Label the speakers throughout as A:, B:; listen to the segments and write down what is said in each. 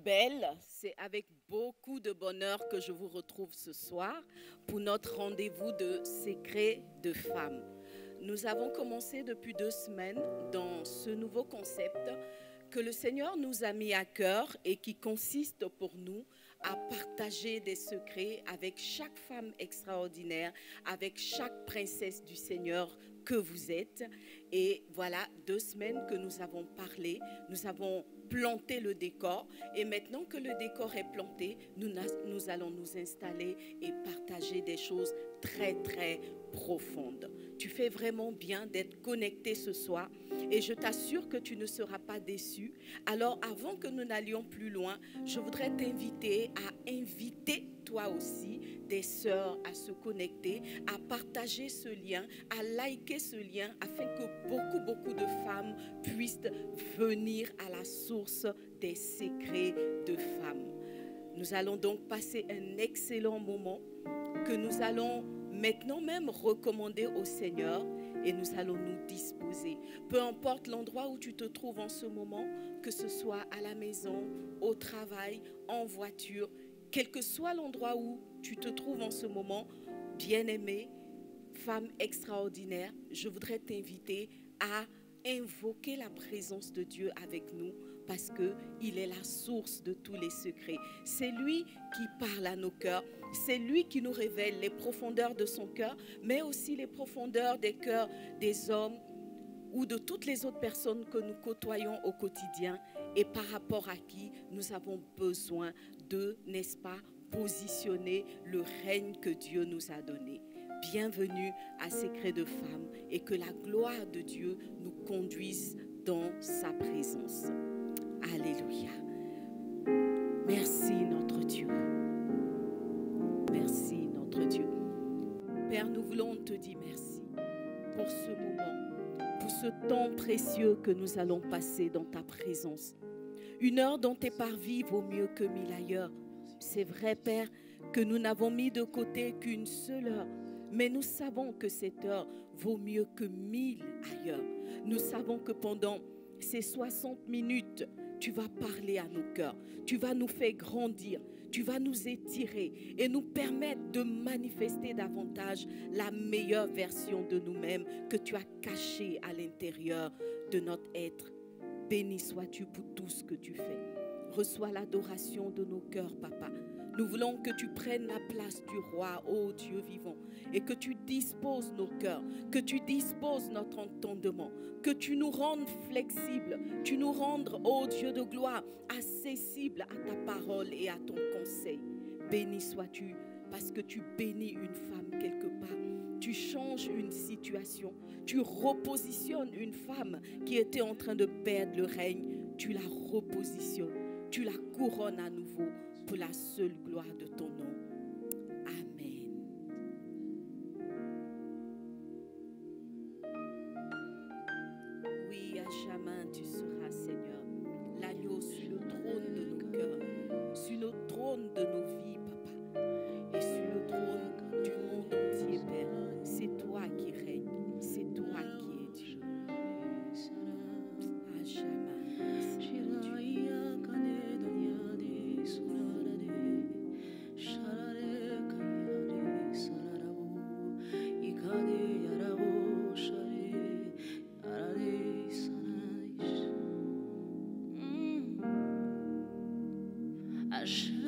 A: belles. C'est avec beaucoup de bonheur que je vous retrouve ce soir pour notre rendez-vous de secret de femmes. Nous avons commencé depuis deux semaines dans ce nouveau concept que le Seigneur nous a mis à cœur et qui consiste pour nous à partager des secrets avec chaque femme extraordinaire, avec chaque princesse du Seigneur que vous êtes. Et voilà, deux semaines que nous avons parlé, nous avons planté le décor. Et maintenant que le décor est planté, nous, nous allons nous installer et partager des choses très, très profondes. Tu fais vraiment bien d'être connecté ce soir et je t'assure que tu ne seras pas déçu. Alors avant que nous n'allions plus loin, je voudrais t'inviter à inviter toi aussi des sœurs à se connecter, à partager ce lien, à liker ce lien afin que beaucoup, beaucoup de femmes puissent venir à la source des secrets de femmes. Nous allons donc passer un excellent moment que nous allons maintenant même recommander au Seigneur et nous allons nous disposer. Peu importe l'endroit où tu te trouves en ce moment, que ce soit à la maison, au travail, en voiture, quel que soit l'endroit où tu te trouves en ce moment, bien-aimée, femme extraordinaire, je voudrais t'inviter à invoquer la présence de Dieu avec nous parce qu'il est la source de tous les secrets. C'est lui qui parle à nos cœurs. C'est lui qui nous révèle les profondeurs de son cœur, mais aussi les profondeurs des cœurs des hommes ou de toutes les autres personnes que nous côtoyons au quotidien et par rapport à qui nous avons besoin de, n'est-ce pas, positionner le règne que Dieu nous a donné. Bienvenue à Secret de Femmes et que la gloire de Dieu nous conduise dans sa présence. Alléluia. Merci notre Dieu. Merci notre Dieu. Père, nous voulons te dire merci pour ce moment, pour ce temps précieux que nous allons passer dans ta présence. Une heure dont tes parvis vaut mieux que mille ailleurs. C'est vrai, Père, que nous n'avons mis de côté qu'une seule heure, mais nous savons que cette heure vaut mieux que mille ailleurs. Nous savons que pendant ces 60 minutes, tu vas parler à nos cœurs, tu vas nous faire grandir, tu vas nous étirer et nous permettre de manifester davantage la meilleure version de nous-mêmes que tu as cachée à l'intérieur de notre être. Béni sois-tu pour tout ce que tu fais. Reçois l'adoration de nos cœurs, Papa. Nous voulons que tu prennes la place du roi, ô Dieu vivant, et que tu disposes nos cœurs, que tu disposes notre entendement, que tu nous rendes flexibles, tu nous rendes, ô Dieu de gloire, accessibles à ta parole et à ton conseil. Béni sois-tu, parce que tu bénis une femme quelque part. Tu changes une situation, tu repositionnes une femme qui était en train de perdre le règne, tu la repositionnes, tu la couronnes à nouveau pour la seule gloire de ton nom. À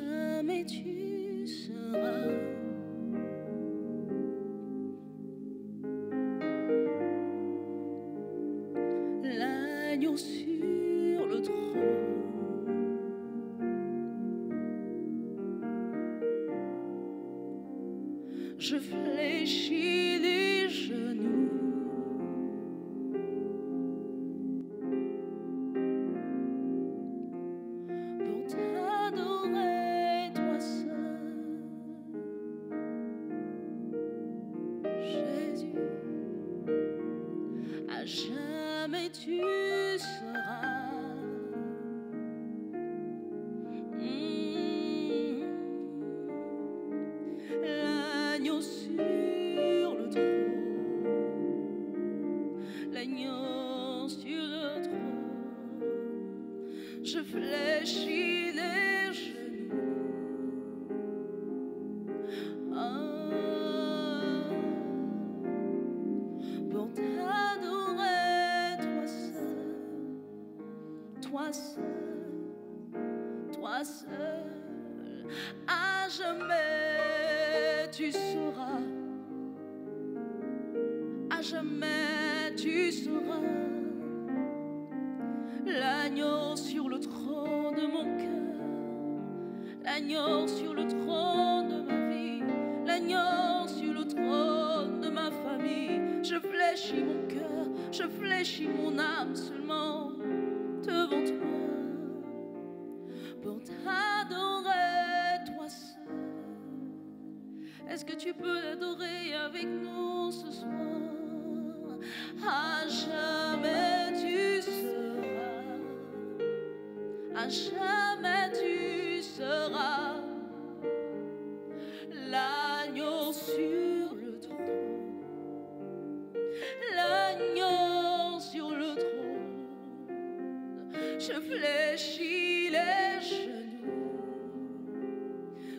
B: Je fléchis les genoux,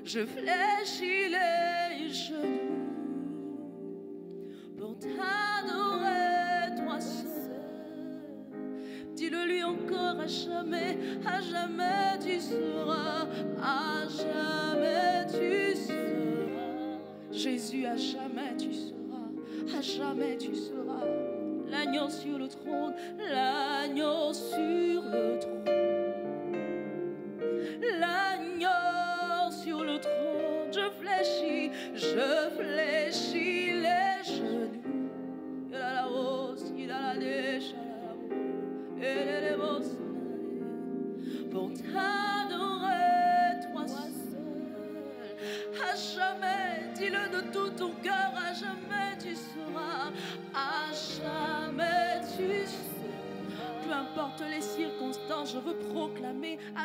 B: je fléchis les genoux pour t'adorer toi seul. Dis-le lui encore à jamais, à jamais tu seras, à jamais tu seras. Jésus, à jamais tu seras, à jamais tu seras. L'agneau sur le trône, l'agneau sur le trône.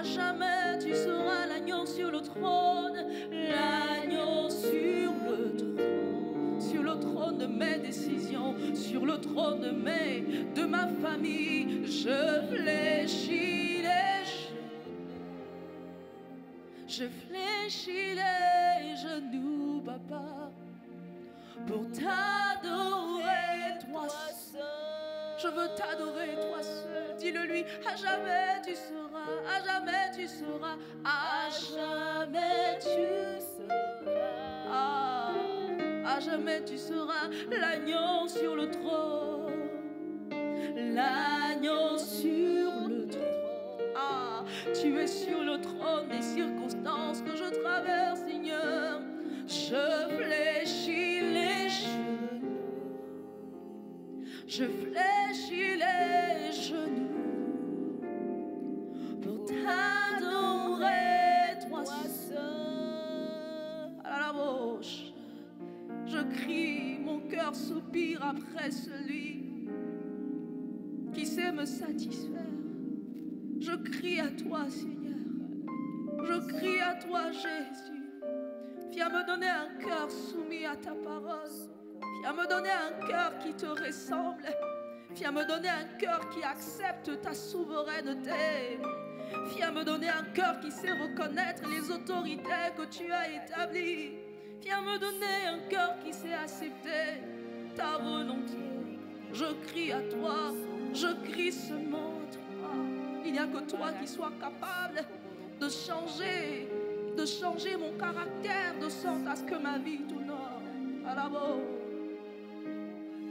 B: Jamais tu seras l'agneau sur le trône, l'agneau sur le trône, sur le trône de mes décisions, sur le trône de ma famille. Je fléchis les genoux, je fléchis les genoux, papa, pour t'adorer toi seul. Je veux t'adorer, toi seul. Dis-le lui, à jamais tu seras, à jamais tu seras, à jamais tu seras. À jamais tu seras l'agneau sur le trône. L'agneau sur le trône. Ah, tu es sur le trône des circonstances que je traverse, Seigneur. Je fléchis les Je fléchis les genoux pour t'adorer, toi seul. À la bouche, je crie, mon cœur soupire après celui qui sait me satisfaire. Je crie à toi, Seigneur. Je crie à toi, Jésus. Viens me donner un cœur soumis à ta parole. Viens me donner un cœur qui te ressemble. Viens me donner un cœur qui accepte ta souveraineté. Viens me donner un cœur qui sait reconnaître les autorités que tu as établies. Viens me donner un cœur qui sait accepter ta volonté. Je crie à toi, je crie seulement à toi. Il n'y a que toi qui sois capable de changer, de changer mon caractère de sorte à ce que ma vie t'honore. À la boue.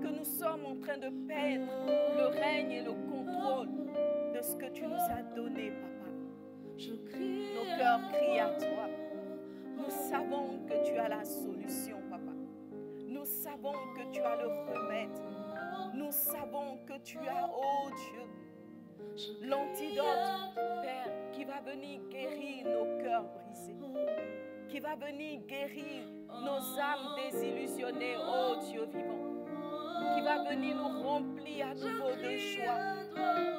A: que nous sommes en train de perdre le règne et le contrôle de ce que tu nous as donné, papa. Nos cœurs crient à toi. Nous savons que tu as la solution, papa. Nous savons que tu as le remède. Nous savons que tu as, oh Dieu, l'antidote, Père, qui va venir guérir nos cœurs brisés, qui va venir guérir nos âmes désillusionnées, oh Dieu vivant, qui va venir nous remplir à nouveau de joie,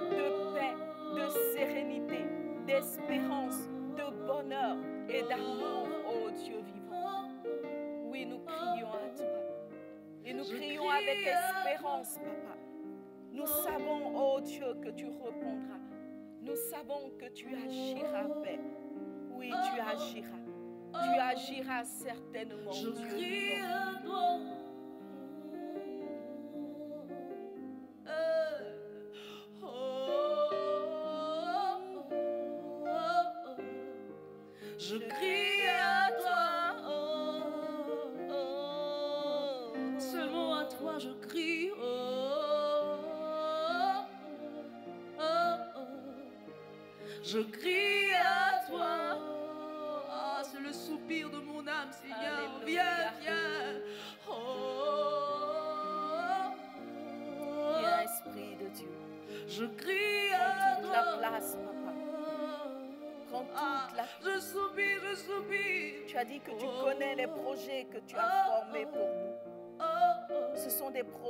A: de paix, de sérénité, d'espérance, de bonheur et d'amour, oh Dieu vivant. Oui, nous crions à toi. Et nous crions avec espérance, papa. Nous savons, oh Dieu, que tu répondras. Nous savons que tu agiras, Père. Oui, tu agiras. Tu agiras certainement, Dieu vivant.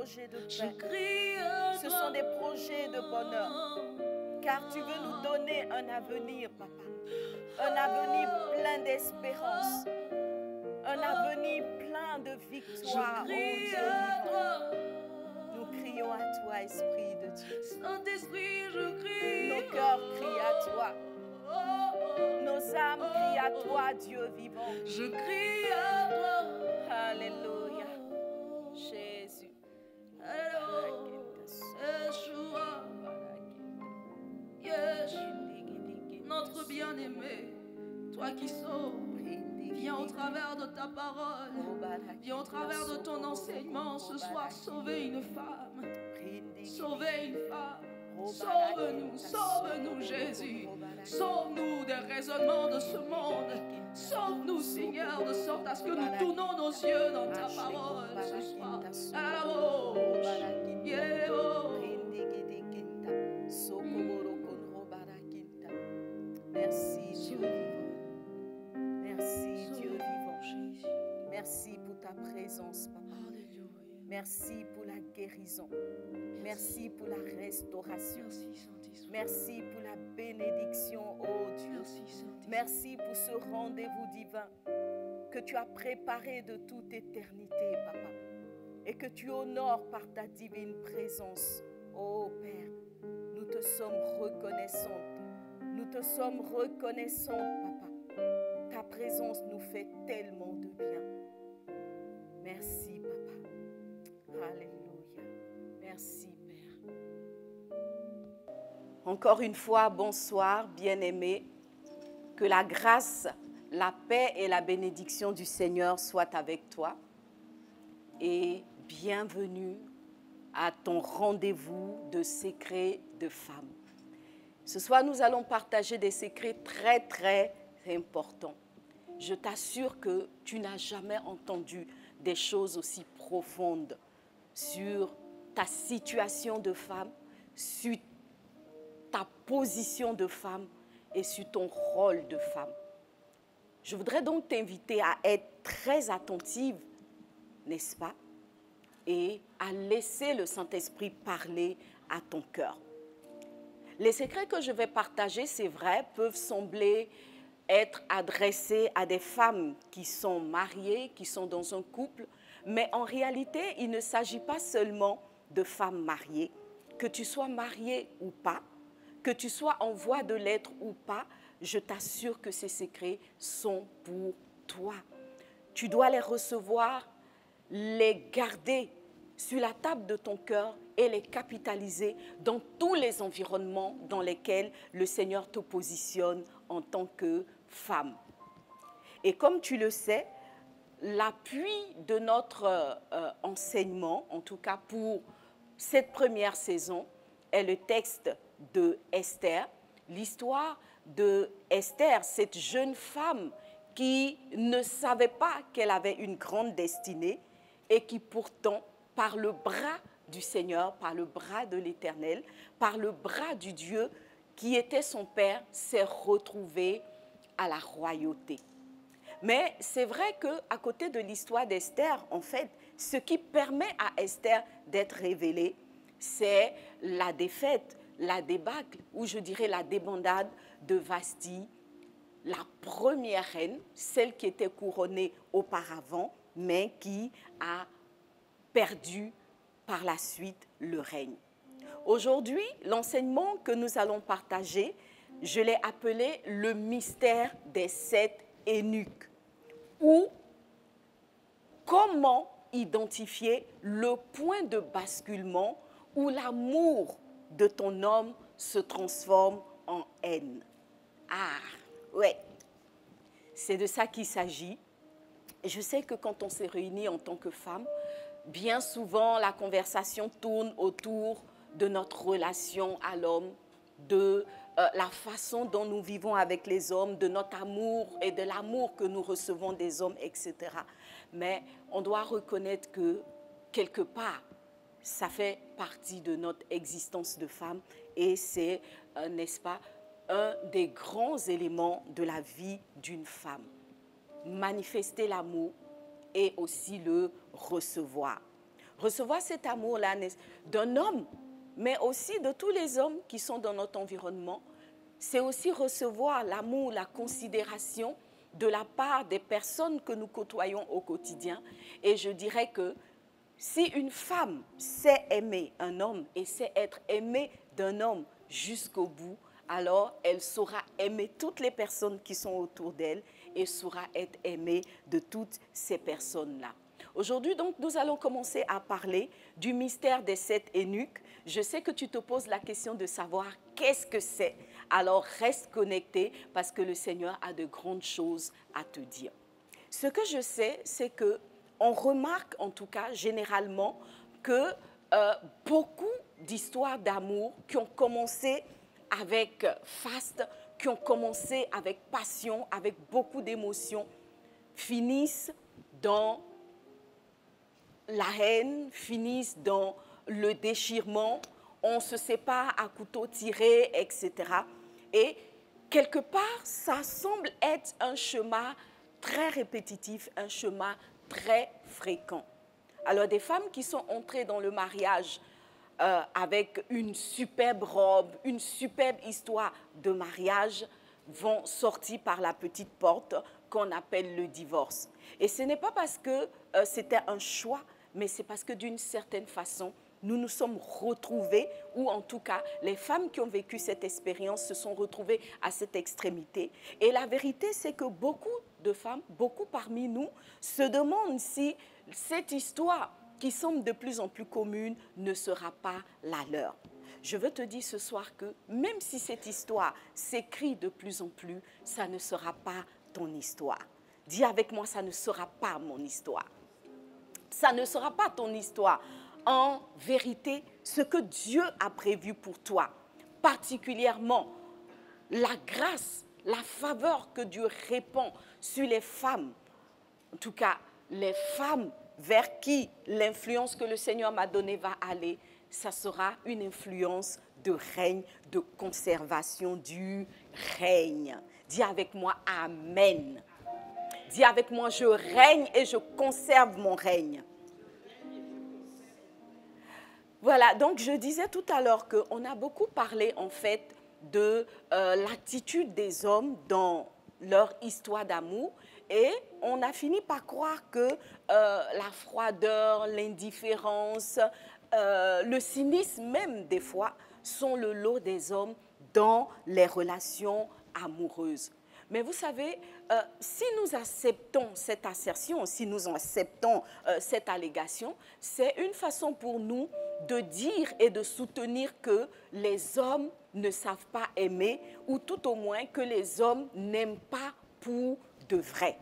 A: Projets de
B: je
A: paix. Ce sont des projets de bonheur. Car tu veux nous donner un avenir, papa. Un avenir plein d'espérance. Un avenir plein de victoire. Oh. Nous crions à toi, Esprit de Dieu.
B: Saint-Esprit, je crie.
A: Nos cœurs crient à toi. Nos âmes crient à toi, Dieu vivant.
B: Je crie à toi.
A: Alléluia.
B: Notre bien-aimé. Toi qui sauves. Viens au travers de ta parole. Viens au travers de ton enseignement ce soir sauver une femme. Sauver une femme. Sauve-nous, sauve-nous Jésus. Sauve-nous des raisonnements de ce monde. Sauve-nous Seigneur de sorte à ce que nous tournons nos yeux dans ta parole ce soir. Alabo. Yelebo.
A: Merci Dieu vivant. Merci Dieu vivant.
B: Jésus.
A: Merci pour ta présence, papa. Merci pour la guérison. Merci pour la restauration.
B: Merci
A: pour la bénédiction, oh Dieu.
B: Merci
A: pour ce rendez-vous divin que tu as préparé de toute éternité, papa. Et que tu honores par ta divine présence. Oh Père, nous te sommes reconnaissantes. Nous te sommes reconnaissantes, papa. Ta présence nous fait tellement de bien. Merci. Alléluia. Merci, Père. Encore une fois, bonsoir, bien-aimés. Que la grâce, la paix et la bénédiction du Seigneur soient avec toi. Et bienvenue à ton rendez-vous de secrets de femmes. Ce soir, nous allons partager des secrets très, très importants. Je t'assure que tu n'as jamais entendu des choses aussi profondes sur ta situation de femme, sur ta position de femme et sur ton rôle de femme. Je voudrais donc t'inviter à être très attentive, n'est-ce pas? Et à laisser le Saint-Esprit parler à ton cœur. Les secrets que je vais partager, c'est vrai, peuvent sembler être adressés à des femmes qui sont mariées, qui sont dans un couple, mais en réalité, il ne s'agit pas seulement de femmes mariées. Que tu sois mariée ou pas, que tu sois en voie de l'être ou pas, je t'assure que ces secrets sont pour toi. Tu dois les recevoir, les garder sur la table de ton cœur et les capitaliser dans tous les environnements dans lesquels le Seigneur te positionne en tant que femme. Et comme tu le sais, l'appui de notre euh, enseignement, en tout cas pour cette première saison, est le texte de Esther, l'histoire de Esther, cette jeune femme qui ne savait pas qu'elle avait une grande destinée et qui pourtant, par le bras du Seigneur, par le bras de l'Éternel, par le bras du Dieu qui était son Père, s'est retrouvée à la royauté. Mais c'est vrai qu'à côté de l'histoire d'Esther, en fait, ce qui permet à Esther d'être révélée, c'est la défaite, la débâcle, ou je dirais la débandade de Vasti, la première reine, celle qui était couronnée auparavant, mais qui a perdu par la suite le règne. Aujourd'hui, l'enseignement que nous allons partager, je l'ai appelé le mystère des sept eunuques, ou comment identifier le point de basculement où l'amour de ton homme se transforme en haine? Ah, ouais, c'est de ça qu'il s'agit. Je sais que quand on s'est réunis en tant que femmes, bien souvent la conversation tourne autour de notre relation à l'homme, de euh, la façon dont nous vivons avec les hommes, de notre amour et de l'amour que nous recevons des hommes, etc. Mais on doit reconnaître que quelque part, ça fait partie de notre existence de femme et c'est, euh, n'est-ce pas, un des grands éléments de la vie d'une femme. Manifester l'amour et aussi le recevoir. Recevoir cet amour-là d'un homme, mais aussi de tous les hommes qui sont dans notre environnement, c'est aussi recevoir l'amour, la considération de la part des personnes que nous côtoyons au quotidien. Et je dirais que si une femme sait aimer un homme et sait être aimée d'un homme jusqu'au bout, alors elle saura aimer toutes les personnes qui sont autour d'elle et saura être aimée de toutes ces personnes-là. Aujourd'hui, donc, nous allons commencer à parler du mystère des sept eunuques. Je sais que tu te poses la question de savoir qu'est-ce que c'est. Alors, reste connecté parce que le Seigneur a de grandes choses à te dire. Ce que je sais, c'est que on remarque en tout cas généralement que euh, beaucoup d'histoires d'amour qui ont commencé avec faste, qui ont commencé avec passion, avec beaucoup d'émotions, finissent dans la haine, finissent dans le déchirement, on se sépare à couteau tiré, etc. Et quelque part, ça semble être un chemin très répétitif, un chemin très fréquent. Alors des femmes qui sont entrées dans le mariage euh, avec une superbe robe, une superbe histoire de mariage, vont sortir par la petite porte qu'on appelle le divorce. Et ce n'est pas parce que euh, c'était un choix, mais c'est parce que d'une certaine façon, nous nous sommes retrouvés, ou en tout cas, les femmes qui ont vécu cette expérience se sont retrouvées à cette extrémité. Et la vérité, c'est que beaucoup de femmes, beaucoup parmi nous, se demandent si cette histoire qui semble de plus en plus commune ne sera pas la leur. Je veux te dire ce soir que même si cette histoire s'écrit de plus en plus, ça ne sera pas ton histoire. Dis avec moi, ça ne sera pas mon histoire. Ça ne sera pas ton histoire. En vérité, ce que Dieu a prévu pour toi, particulièrement la grâce, la faveur que Dieu répand sur les femmes, en tout cas les femmes vers qui l'influence que le Seigneur m'a donnée va aller, ça sera une influence de règne, de conservation du règne. Dis avec moi Amen. Dis avec moi, je règne et je conserve mon règne. Voilà, donc je disais tout à l'heure qu'on a beaucoup parlé en fait de euh, l'attitude des hommes dans leur histoire d'amour et on a fini par croire que euh, la froideur, l'indifférence, euh, le cynisme même des fois sont le lot des hommes dans les relations amoureuses. Mais vous savez, euh, si nous acceptons cette assertion, si nous acceptons cette allégation, c'est une façon pour nous de dire et de soutenir que les hommes ne savent pas aimer, ou tout au moins que les hommes n'aiment pas pour de vrai.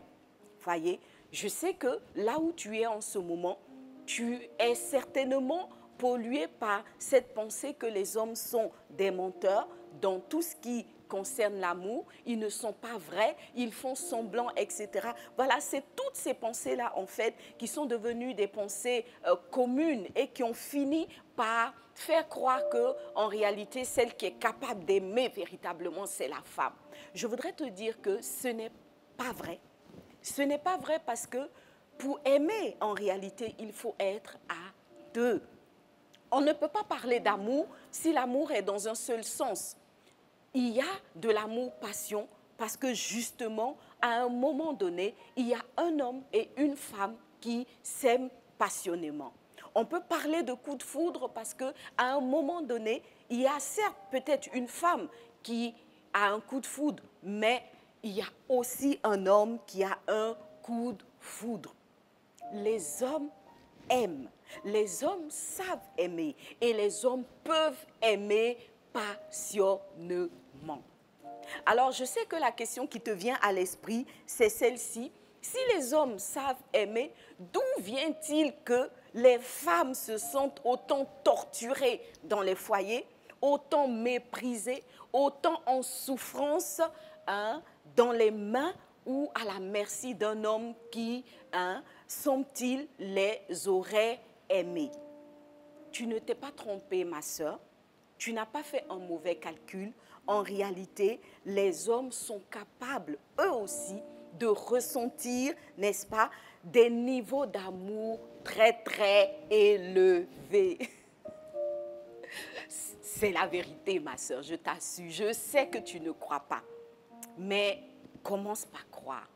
A: Voyez, je sais que là où tu es en ce moment, tu es certainement pollué par cette pensée que les hommes sont des menteurs dans tout ce qui concerne l'amour, ils ne sont pas vrais, ils font semblant, etc. Voilà, c'est toutes ces pensées-là, en fait, qui sont devenues des pensées euh, communes et qui ont fini par faire croire que, en réalité, celle qui est capable d'aimer véritablement, c'est la femme. Je voudrais te dire que ce n'est pas vrai. Ce n'est pas vrai parce que pour aimer, en réalité, il faut être à deux. On ne peut pas parler d'amour si l'amour est dans un seul sens. Il y a de l'amour-passion parce que justement, à un moment donné, il y a un homme et une femme qui s'aiment passionnément. On peut parler de coup de foudre parce que à un moment donné, il y a certes peut-être une femme qui a un coup de foudre, mais il y a aussi un homme qui a un coup de foudre. Les hommes aiment, les hommes savent aimer et les hommes peuvent aimer passionnément. Alors je sais que la question qui te vient à l'esprit, c'est celle-ci. Si les hommes savent aimer, d'où vient-il que les femmes se sentent autant torturées dans les foyers, autant méprisées, autant en souffrance hein, dans les mains ou à la merci d'un homme qui, hein, sont-ils, les aurait aimés Tu ne t'es pas trompée, ma soeur. Tu n'as pas fait un mauvais calcul. En réalité, les hommes sont capables, eux aussi, de ressentir, n'est-ce pas, des niveaux d'amour très, très élevés. C'est la vérité, ma soeur, je t'assure. Je sais que tu ne crois pas. Mais commence par croire.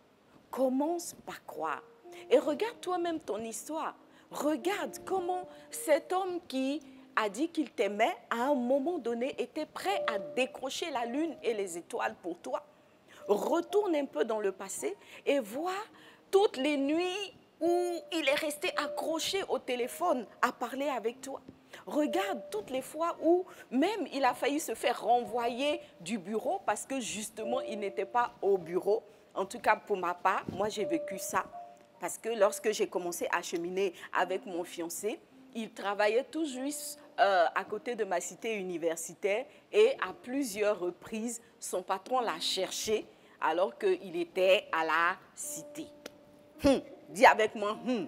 A: Commence par croire. Et regarde toi-même ton histoire. Regarde comment cet homme qui a dit qu'il t'aimait, à un moment donné, était prêt à décrocher la lune et les étoiles pour toi. Retourne un peu dans le passé et vois toutes les nuits où il est resté accroché au téléphone à parler avec toi. Regarde toutes les fois où même il a failli se faire renvoyer du bureau parce que justement il n'était pas au bureau. En tout cas pour ma part, moi j'ai vécu ça. Parce que lorsque j'ai commencé à cheminer avec mon fiancé, il travaillait tout juste euh, à côté de ma cité universitaire et à plusieurs reprises, son patron l'a cherché alors qu'il était à la cité. Hum, dis avec moi, hum.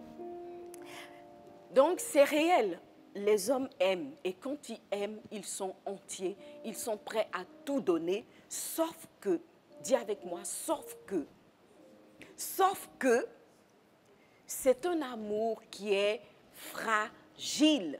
A: Donc c'est réel. Les hommes aiment et quand ils aiment, ils sont entiers, ils sont prêts à tout donner, sauf que, dis avec moi, sauf que, sauf que c'est un amour qui est fragile.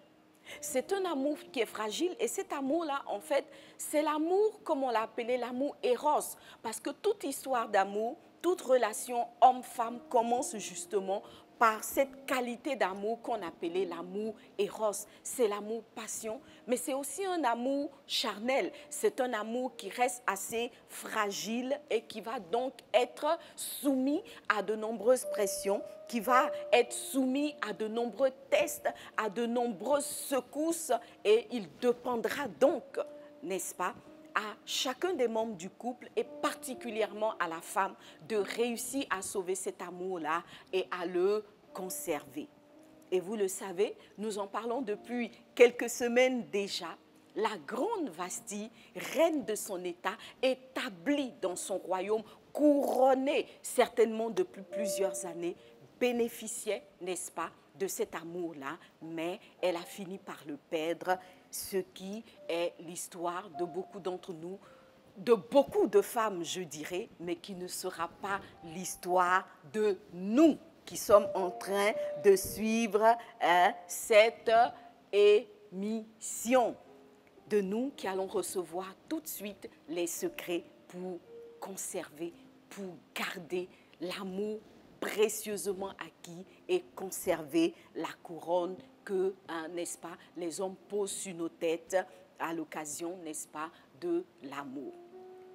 A: C'est un amour qui est fragile et cet amour-là, en fait, c'est l'amour, comme on l'a appelé, l'amour éros. Parce que toute histoire d'amour, toute relation homme-femme commence justement par cette qualité d'amour qu'on appelait l'amour éros. C'est l'amour passion, mais c'est aussi un amour charnel. C'est un amour qui reste assez fragile et qui va donc être soumis à de nombreuses pressions, qui va être soumis à de nombreux tests, à de nombreuses secousses et il dépendra donc, n'est-ce pas, à chacun des membres du couple et particulièrement à la femme de réussir à sauver cet amour-là et à le conserver. Et vous le savez, nous en parlons depuis quelques semaines déjà. La grande Vasti, reine de son État, établie dans son royaume, couronnée certainement depuis plusieurs années, bénéficiait, n'est-ce pas, de cet amour-là, mais elle a fini par le perdre ce qui est l'histoire de beaucoup d'entre nous, de beaucoup de femmes, je dirais, mais qui ne sera pas l'histoire de nous qui sommes en train de suivre hein, cette émission. De nous qui allons recevoir tout de suite les secrets pour conserver, pour garder l'amour précieusement acquis et conserver la couronne que, hein, n'est-ce pas, les hommes posent sur nos têtes à l'occasion, n'est-ce pas, de l'amour.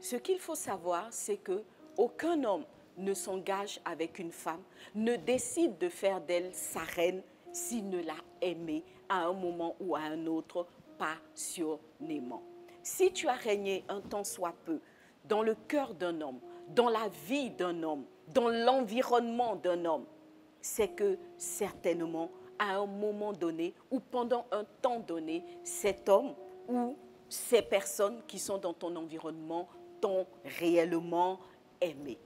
A: Ce qu'il faut savoir, c'est que aucun homme ne s'engage avec une femme, ne décide de faire d'elle sa reine s'il ne l'a aimée à un moment ou à un autre passionnément. Si tu as régné un temps soit peu dans le cœur d'un homme, dans la vie d'un homme, dans l'environnement d'un homme, c'est que certainement, à un moment donné ou pendant un temps donné, cet homme ou ces personnes qui sont dans ton environnement t'ont réellement aimé.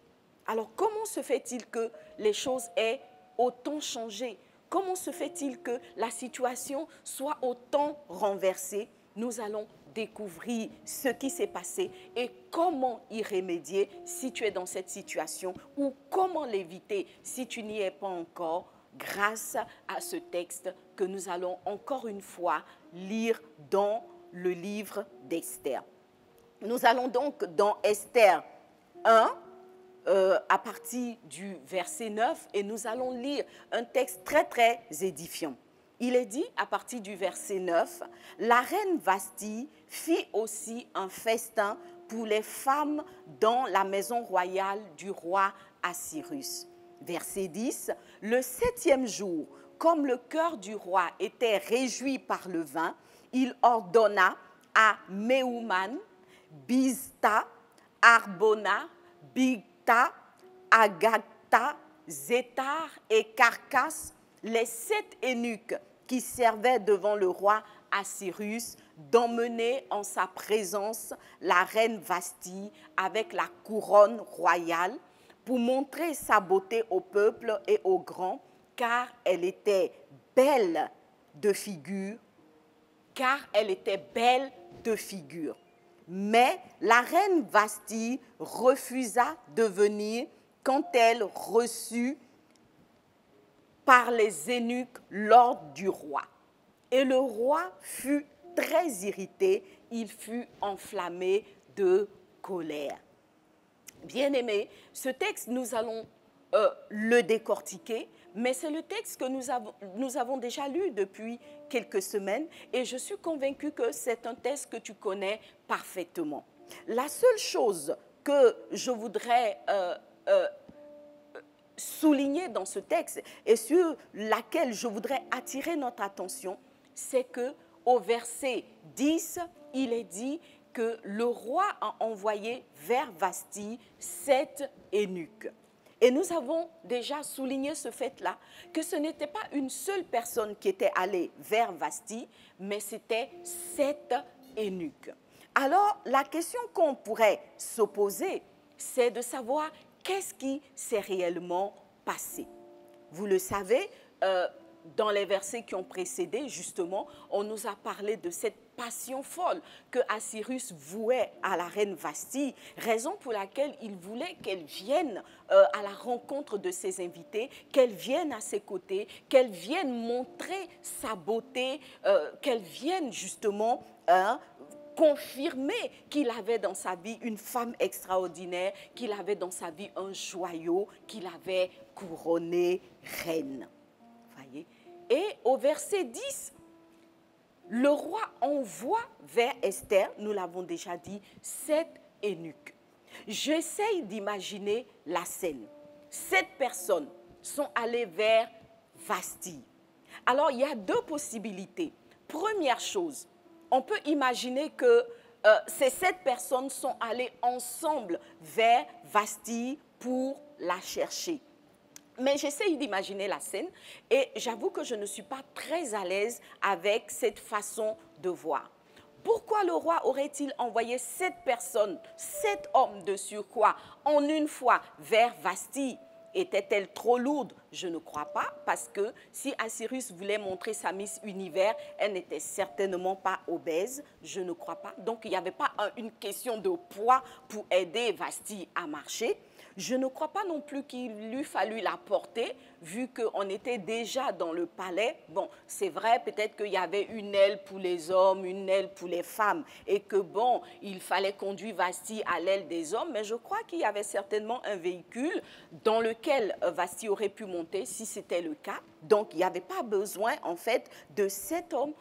A: Alors comment se fait-il que les choses aient autant changé? Comment se fait-il que la situation soit autant renversée? Nous allons découvrir ce qui s'est passé et comment y remédier si tu es dans cette situation ou comment l'éviter si tu n'y es pas encore grâce à ce texte que nous allons encore une fois lire dans le livre d'Esther. Nous allons donc dans Esther 1 euh, à partir du verset 9 et nous allons lire un texte très très édifiant. Il est dit à partir du verset 9, la reine Vasti fit aussi un festin pour les femmes dans la maison royale du roi Assyrus. Verset 10, le septième jour, comme le cœur du roi était réjoui par le vin, il ordonna à Meuman, Bizta, Arbona, Bigta, Agatha, Zétar et Carcasse, les sept eunuques qui servaient devant le roi Assyrus, d'emmener en sa présence la reine Vasti avec la couronne royale pour montrer sa beauté au peuple et aux grands, car elle était belle de figure, car elle était belle de figure. Mais la reine Vasti refusa de venir quand elle reçut par les eunuques l'ordre du roi. Et le roi fut très irrité, il fut enflammé de colère. Bien-aimé, ce texte, nous allons euh, le décortiquer, mais c'est le texte que nous avons, nous avons déjà lu depuis quelques semaines et je suis convaincue que c'est un texte que tu connais parfaitement. La seule chose que je voudrais euh, euh, souligner dans ce texte et sur laquelle je voudrais attirer notre attention, c'est que au verset 10, il est dit que le roi a envoyé vers Vasti sept eunuques. Et nous avons déjà souligné ce fait-là, que ce n'était pas une seule personne qui était allée vers Vasti, mais c'était sept eunuques. Alors, la question qu'on pourrait se poser, c'est de savoir qu'est-ce qui s'est réellement passé. Vous le savez, euh, dans les versets qui ont précédé, justement, on nous a parlé de cette passion folle que Assyrus vouait à la reine Vasti, raison pour laquelle il voulait qu'elle vienne euh, à la rencontre de ses invités, qu'elle vienne à ses côtés, qu'elle vienne montrer sa beauté, euh, qu'elle vienne justement hein, confirmer qu'il avait dans sa vie une femme extraordinaire, qu'il avait dans sa vie un joyau, qu'il avait couronné reine. Voyez? Et au verset 10, le roi envoie vers Esther, nous l'avons déjà dit, sept eunuques. J'essaye d'imaginer la scène. Sept personnes sont allées vers Vasti. Alors, il y a deux possibilités. Première chose, on peut imaginer que euh, ces sept personnes sont allées ensemble vers Vasti pour la chercher. Mais j'essaye d'imaginer la scène et j'avoue que je ne suis pas très à l'aise avec cette façon de voir. Pourquoi le roi aurait-il envoyé sept personnes, sept hommes de surcroît, en une fois vers Vasti? Était-elle trop lourde? Je ne crois pas, parce que si Assyrus voulait montrer sa Miss Univers, elle n'était certainement pas obèse, je ne crois pas. Donc il n'y avait pas une question de poids pour aider Vasti à marcher. Je ne crois pas non plus qu'il lui fallu la porter, vu qu'on était déjà dans le palais. Bon, c'est vrai, peut-être qu'il y avait une aile pour les hommes, une aile pour les femmes, et que bon, il fallait conduire Vasti à l'aile des hommes, mais je crois qu'il y avait certainement un véhicule dans lequel Vasti aurait pu monter si c'était le cas. Donc, il n'y avait pas besoin, en fait, de cet homme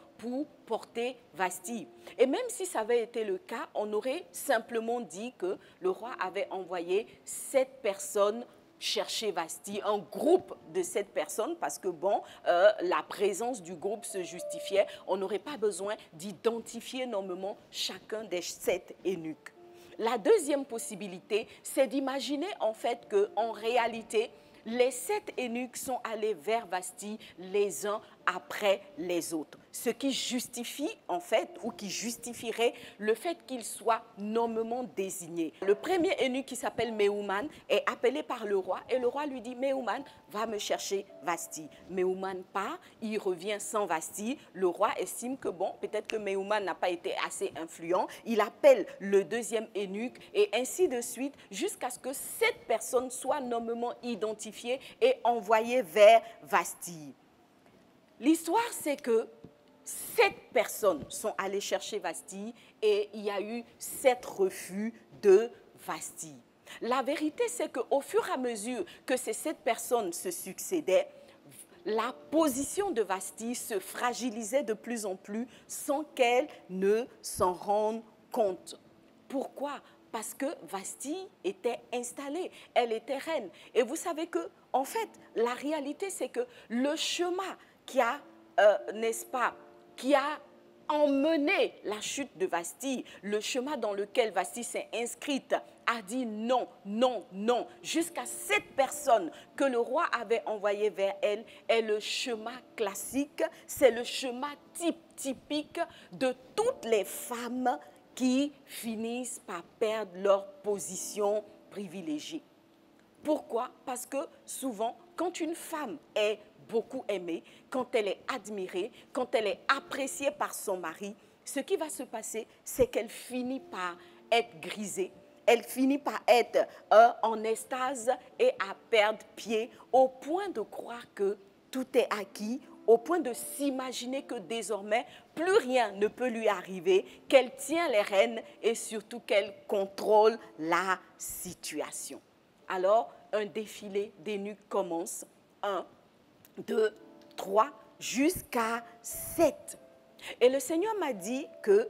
A: porter Vasti. Et même si ça avait été le cas, on aurait simplement dit que le roi avait envoyé sept personnes chercher Vasti, un groupe de sept personnes, parce que bon, euh, la présence du groupe se justifiait. On n'aurait pas besoin d'identifier nommément chacun des sept eunuques. La deuxième possibilité, c'est d'imaginer en fait que en réalité, les sept eunuques sont allés vers Vasti les uns après les autres. Ce qui justifie, en fait, ou qui justifierait le fait qu'ils soient nommément désignés. Le premier eunuque qui s'appelle Meuman est appelé par le roi et le roi lui dit Meuman, va me chercher Vasti. Meuman part, il revient sans Vasti. Le roi estime que, bon, peut-être que Meuman n'a pas été assez influent. Il appelle le deuxième eunuque et ainsi de suite jusqu'à ce que cette personne soit nommément identifiée et envoyée vers Vasti. L'histoire, c'est que sept personnes sont allées chercher Vasti et il y a eu sept refus de Vasti. La vérité, c'est qu'au fur et à mesure que ces sept personnes se succédaient, la position de Vasti se fragilisait de plus en plus sans qu'elle ne s'en rende compte. Pourquoi? Parce que Vasti était installée, elle était reine. Et vous savez que, en fait, la réalité, c'est que le chemin qui a, euh, n'est-ce pas, qui a emmené la chute de Vasti, le chemin dans lequel Vasti s'est inscrite, a dit non, non, non, jusqu'à cette personne que le roi avait envoyée vers elle, est le chemin classique, c'est le chemin type, typique de toutes les femmes qui finissent par perdre leur position privilégiée. Pourquoi? Parce que souvent, quand une femme est beaucoup aimée, quand elle est admirée, quand elle est appréciée par son mari, ce qui va se passer, c'est qu'elle finit par être grisée. Elle finit par être euh, en estase et à perdre pied au point de croire que tout est acquis, au point de s'imaginer que désormais, plus rien ne peut lui arriver, qu'elle tient les rênes et surtout qu'elle contrôle la situation. Alors, un défilé d'énuques commence. Un, 2, 3, jusqu'à 7. Et le Seigneur m'a dit que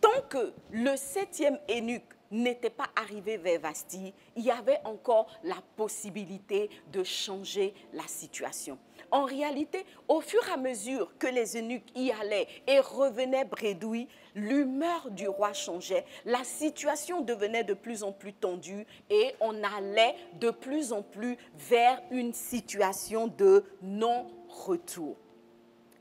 A: tant que le septième eunuque n'était pas arrivé vers Vasti, il y avait encore la possibilité de changer la situation. En réalité, au fur et à mesure que les eunuques y allaient et revenaient bredouilles, l'humeur du roi changeait, la situation devenait de plus en plus tendue et on allait de plus en plus vers une situation de non-retour.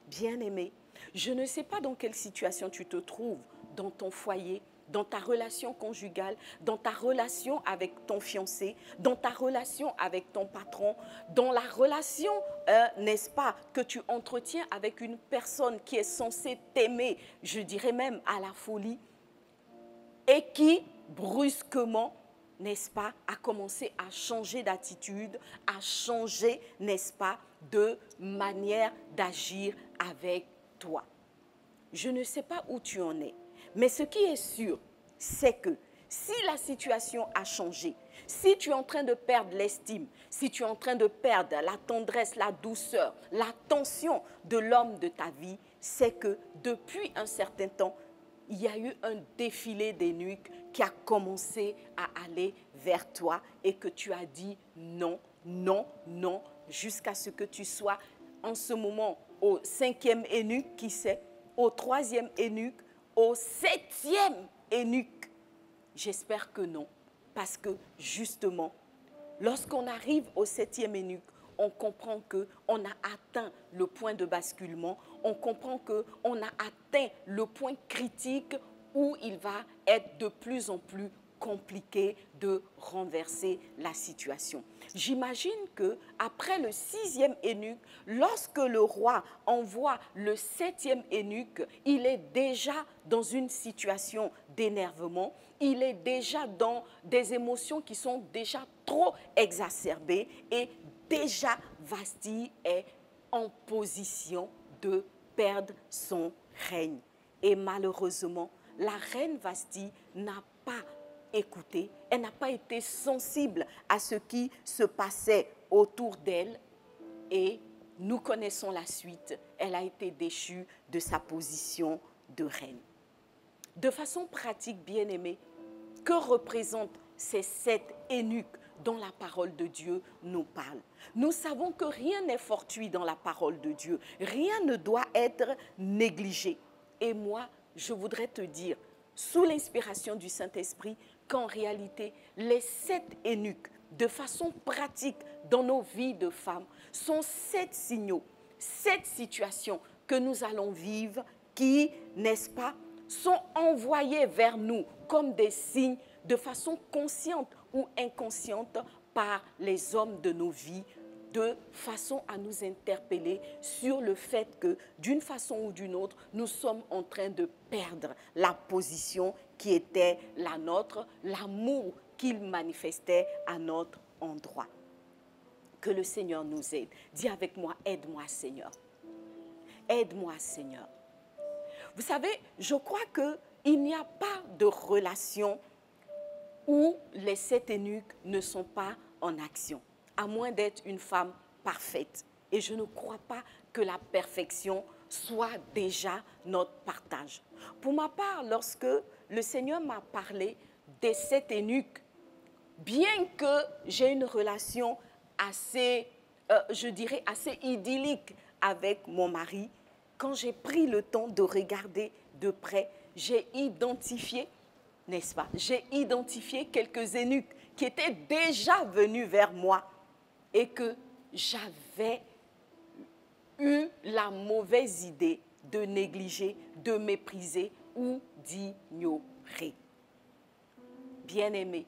A: Bien-aimé, je ne sais pas dans quelle situation tu te trouves dans ton foyer, dans ta relation conjugale, dans ta relation avec ton fiancé, dans ta relation avec ton patron, dans la relation, euh, n'est-ce pas, que tu entretiens avec une personne qui est censée t'aimer, je dirais même à la folie, et qui brusquement, n'est-ce pas, a commencé à changer d'attitude, à changer, n'est-ce pas, de manière d'agir avec toi. Je ne sais pas où tu en es. Mais ce qui est sûr, c'est que si la situation a changé, si tu es en train de perdre l'estime, si tu es en train de perdre la tendresse, la douceur, l'attention de l'homme de ta vie, c'est que depuis un certain temps, il y a eu un défilé des nuques qui a commencé à aller vers toi et que tu as dit non, non, non, jusqu'à ce que tu sois en ce moment au cinquième eunuque, qui sait, au troisième eunuque, au septième eunuque J'espère que non, parce que justement, lorsqu'on arrive au septième eunuque, on comprend qu'on a atteint le point de basculement, on comprend qu'on a atteint le point critique où il va être de plus en plus compliqué de renverser la situation. J'imagine que après le sixième eunuque, lorsque le roi envoie le septième eunuque, il est déjà dans une situation d'énervement, il est déjà dans des émotions qui sont déjà trop exacerbées et déjà Vasti est en position de perdre son règne. Et malheureusement, la reine Vasti n'a pas elle n'a pas été sensible à ce qui se passait autour d'elle et nous connaissons la suite. Elle a été déchue de sa position de reine. De façon pratique, bien aimée, que représentent ces sept eunuques dont la parole de Dieu nous parle? Nous savons que rien n'est fortuit dans la parole de Dieu. Rien ne doit être négligé. Et moi, je voudrais te dire, sous l'inspiration du Saint-Esprit, qu'en réalité, les sept eunuques, de façon pratique dans nos vies de femmes, sont sept signaux, sept situations que nous allons vivre qui, n'est-ce pas, sont envoyés vers nous comme des signes de façon consciente ou inconsciente par les hommes de nos vies de façon à nous interpeller sur le fait que, d'une façon ou d'une autre, nous sommes en train de perdre la position qui était la nôtre, l'amour qu'il manifestait à notre endroit. Que le Seigneur nous aide. Dis avec moi, aide-moi Seigneur. Aide-moi Seigneur. Vous savez, je crois qu'il n'y a pas de relation où les sept eunuques ne sont pas en action, à moins d'être une femme parfaite. Et je ne crois pas que la perfection soit déjà notre partage. Pour ma part, lorsque le Seigneur m'a parlé des sept eunuques, bien que j'ai une relation assez, euh, je dirais, assez idyllique avec mon mari, quand j'ai pris le temps de regarder de près, j'ai identifié, n'est-ce pas, j'ai identifié quelques eunuques qui étaient déjà venus vers moi et que j'avais eu la mauvaise idée de négliger, de mépriser ou d'ignorer. Bien-aimé,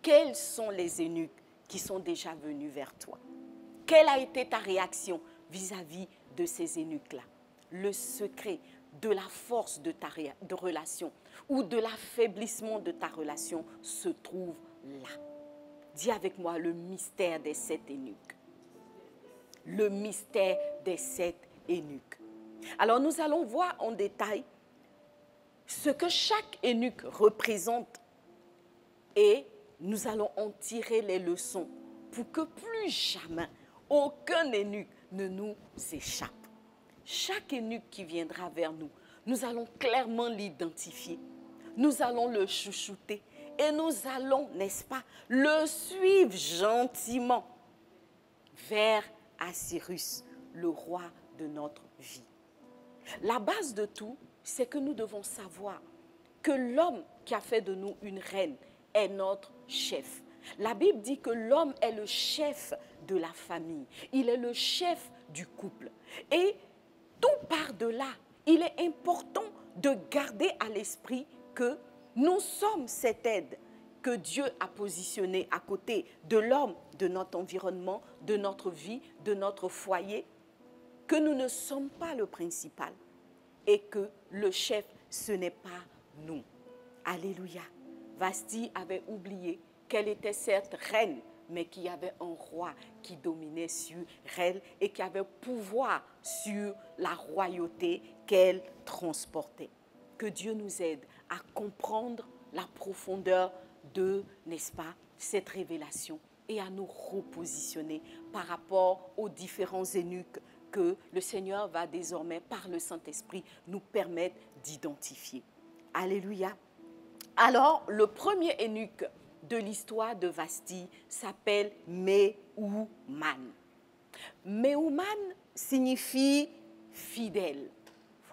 A: quels sont les eunuques qui sont déjà venus vers toi? Quelle a été ta réaction vis-à-vis de ces eunuques-là? Le secret de la force de ta relation ou de l'affaiblissement de ta relation se trouve là. Dis avec moi le mystère des sept eunuques. Le mystère des sept eunuques. Alors nous allons voir en détail ce que chaque eunuque représente et nous allons en tirer les leçons pour que plus jamais aucun eunuque ne nous échappe. Chaque eunuque qui viendra vers nous, nous allons clairement l'identifier. Nous allons le chouchouter et nous allons, n'est-ce pas, le suivre gentiment vers Assyrus, le roi de notre vie. La base de tout, c'est que nous devons savoir que l'homme qui a fait de nous une reine est notre chef. La Bible dit que l'homme est le chef de la famille. Il est le chef du couple. Et tout part de là. Il est important de garder à l'esprit que nous sommes cette aide que Dieu a positionnée à côté de l'homme, de notre environnement, de notre vie, de notre foyer, que nous ne sommes pas le principal et que le chef, ce n'est pas nous. Alléluia. Vasti avait oublié qu'elle était certes reine, mais qu'il y avait un roi qui dominait sur elle et qui avait pouvoir sur la royauté qu'elle transportait. Que Dieu nous aide à comprendre la profondeur de, n'est-ce pas, cette révélation et à nous repositionner par rapport aux différents eunuques que le Seigneur va désormais, par le Saint-Esprit, nous permettre d'identifier. Alléluia. Alors, le premier eunuque de l'histoire de Vasti s'appelle Meouman. Meouman signifie fidèle.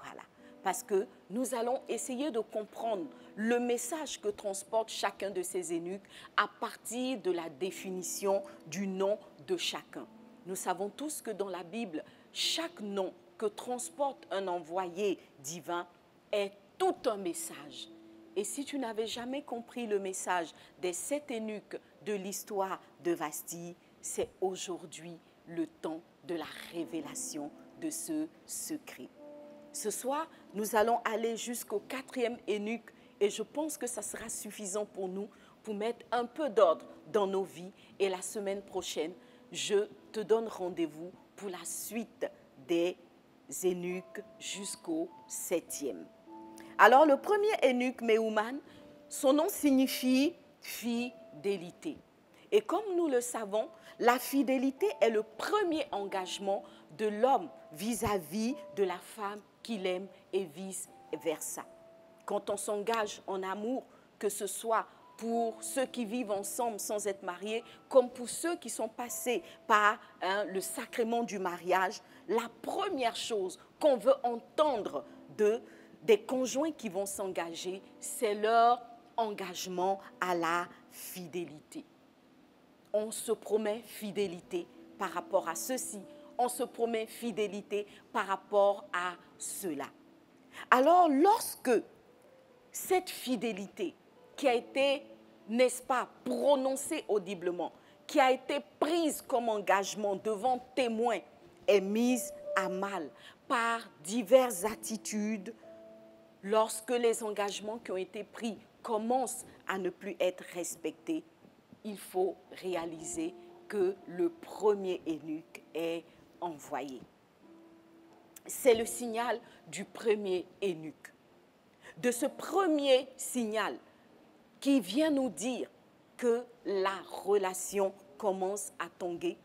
A: Voilà. Parce que nous allons essayer de comprendre le message que transporte chacun de ces eunuques à partir de la définition du nom de chacun. Nous savons tous que dans la Bible, chaque nom que transporte un envoyé divin est tout un message. Et si tu n'avais jamais compris le message des sept eunuques de l'histoire de Vasti, c'est aujourd'hui le temps de la révélation de ce secret. Ce soir, nous allons aller jusqu'au quatrième eunuque et je pense que ça sera suffisant pour nous pour mettre un peu d'ordre dans nos vies. Et la semaine prochaine, je te donne rendez-vous pour la suite des eunuques jusqu'au septième. Alors le premier eunuque, Meouman, son nom signifie fidélité. Et comme nous le savons, la fidélité est le premier engagement de l'homme vis-à-vis de la femme qu'il aime et vice-versa quand on s'engage en amour, que ce soit pour ceux qui vivent ensemble sans être mariés, comme pour ceux qui sont passés par hein, le sacrement du mariage, la première chose qu'on veut entendre de, des conjoints qui vont s'engager, c'est leur engagement à la fidélité. On se promet fidélité par rapport à ceci, on se promet fidélité par rapport à cela. Alors lorsque cette fidélité qui a été, n'est-ce pas, prononcée audiblement, qui a été prise comme engagement devant témoins, est mise à mal par diverses attitudes, lorsque les engagements qui ont été pris commencent à ne plus être respectés, il faut réaliser que le premier eunuque est envoyé. C'est le signal du premier eunuque. De ce premier signal qui vient nous dire que la relation commence à tanguer,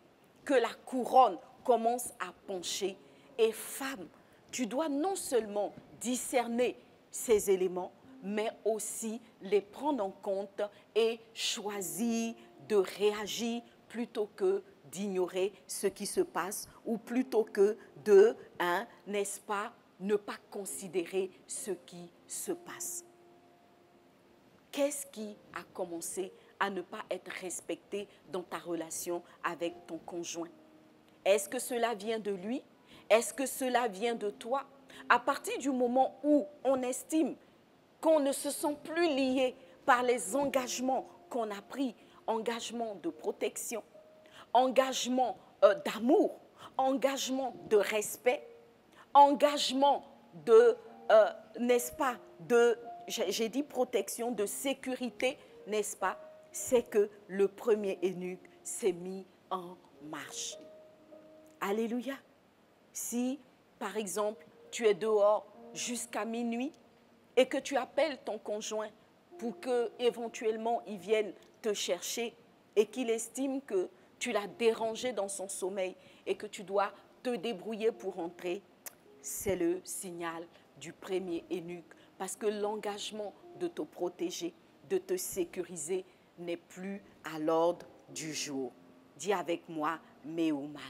A: que la couronne commence à pencher. Et femme, tu dois non seulement discerner ces éléments, mais aussi les prendre en compte et choisir de réagir plutôt que d'ignorer ce qui se passe ou plutôt que de, hein, n'est-ce pas, ne pas considérer ce qui se passe. Qu'est-ce qui a commencé à ne pas être respecté dans ta relation avec ton conjoint? Est-ce que cela vient de lui? Est-ce que cela vient de toi? À partir du moment où on estime qu'on ne se sent plus lié par les engagements qu'on a pris, engagement de protection, engagement euh, d'amour, engagement de respect, engagement de, euh, n'est-ce pas, de, j'ai dit protection, de sécurité, n'est-ce pas, c'est que le premier eunuque s'est mis en marche. Alléluia. Si, par exemple, tu es dehors jusqu'à minuit et que tu appelles ton conjoint pour que éventuellement il vienne te chercher et qu'il estime que tu l'as dérangé dans son sommeil et que tu dois te débrouiller pour rentrer, c'est le signal du premier eunuque parce que l'engagement de te protéger, de te sécuriser n'est plus à l'ordre du jour. Dis avec moi, Meuman.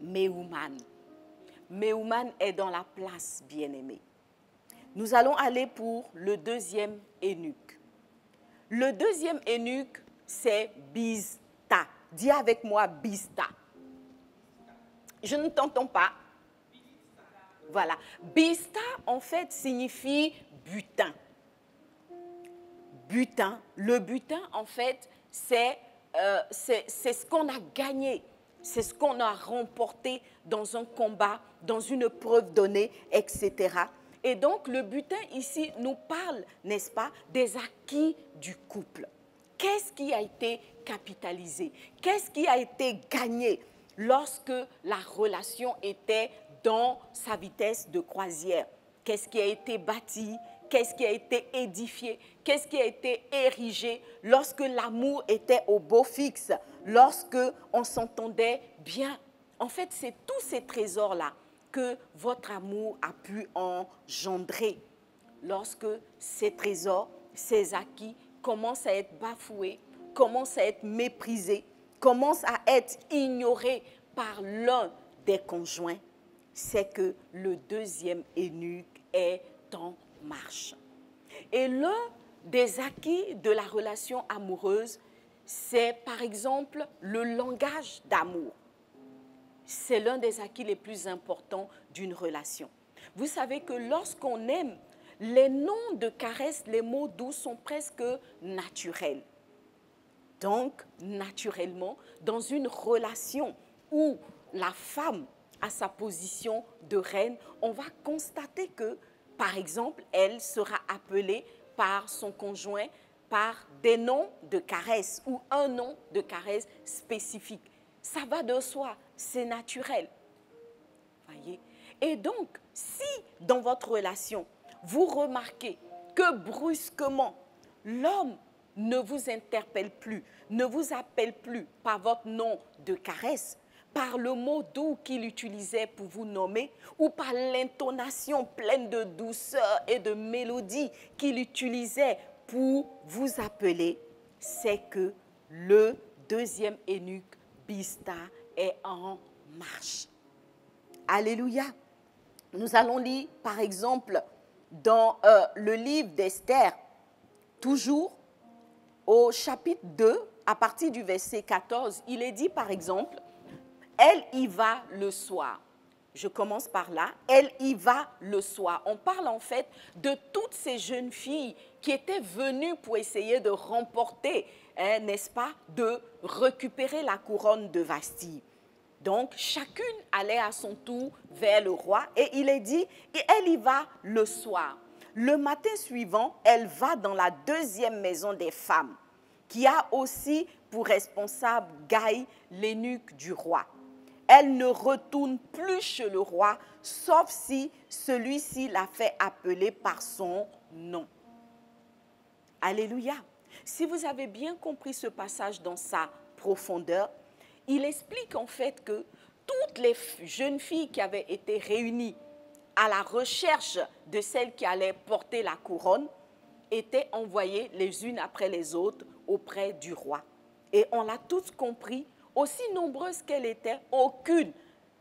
A: Meuman. Meuman est dans la place, bien-aimé. Nous allons aller pour le deuxième eunuque. Le deuxième eunuque, c'est Bizta. Dis avec moi Bizta. Je ne t'entends pas. Voilà. Bista, en fait, signifie butin. Butin. Le butin, en fait, c'est euh, ce qu'on a gagné. C'est ce qu'on a remporté dans un combat, dans une preuve donnée, etc. Et donc le butin ici nous parle, n'est-ce pas, des acquis du couple. Qu'est-ce qui a été capitalisé? Qu'est-ce qui a été gagné lorsque la relation était dans sa vitesse de croisière. Qu'est-ce qui a été bâti? Qu'est-ce qui a été édifié? Qu'est-ce qui a été érigé? Lorsque l'amour était au beau fixe Lorsque on s'entendait bien. En fait, c'est tous ces trésors-là que votre amour a pu engendrer. Lorsque ces trésors, ces acquis commencent à être bafoués, commencent à être méprisés, commencent à être ignorés par l'un des conjoints, c'est que le deuxième eunuque est en marche. Et l'un des acquis de la relation amoureuse, c'est par exemple le langage d'amour c'est l'un des acquis les plus importants d'une relation. Vous savez que lorsqu'on aime, les noms de caresses, les mots doux sont presque naturels. Donc, naturellement, dans une relation où la femme a sa position de reine, on va constater que, par exemple, elle sera appelée par son conjoint par des noms de caresses ou un nom de caresse spécifique. Ça va de soi c'est naturel. Voyez? Et donc, si dans votre relation, vous remarquez que brusquement, l'homme ne vous interpelle plus, ne vous appelle plus par votre nom de caresse, par le mot doux qu'il utilisait pour vous nommer, ou par l'intonation pleine de douceur et de mélodie qu'il utilisait pour vous appeler, c'est que le deuxième eunuque, Bista, est en marche. Alléluia. Nous allons lire, par exemple, dans euh, le livre d'Esther, toujours au chapitre 2, à partir du verset 14, il est dit par exemple, elle y va le soir. Je commence par là. Elle y va le soir. On parle en fait de toutes ces jeunes filles qui étaient venues pour essayer de remporter, hein, n'est-ce pas, de récupérer la couronne de Vastille. Donc, chacune allait à son tour vers le roi et il est dit, et elle y va le soir. Le matin suivant, elle va dans la deuxième maison des femmes, qui a aussi pour responsable Gaï, l'énuque du roi. Elle ne retourne plus chez le roi, sauf si celui-ci l'a fait appeler par son nom. Alléluia. Si vous avez bien compris ce passage dans sa profondeur, il explique en fait que toutes les jeunes filles qui avaient été réunies à la recherche de celle qui allait porter la couronne étaient envoyées les unes après les autres auprès du roi. Et on l'a tous compris, aussi nombreuses qu'elles étaient, aucune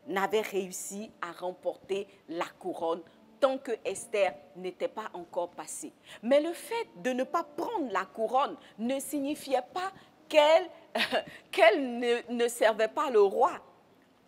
A: n'avait réussi à remporter la couronne tant que Esther n'était pas encore passée. Mais le fait de ne pas prendre la couronne ne signifiait pas qu'elle ne, ne, servait pas le roi.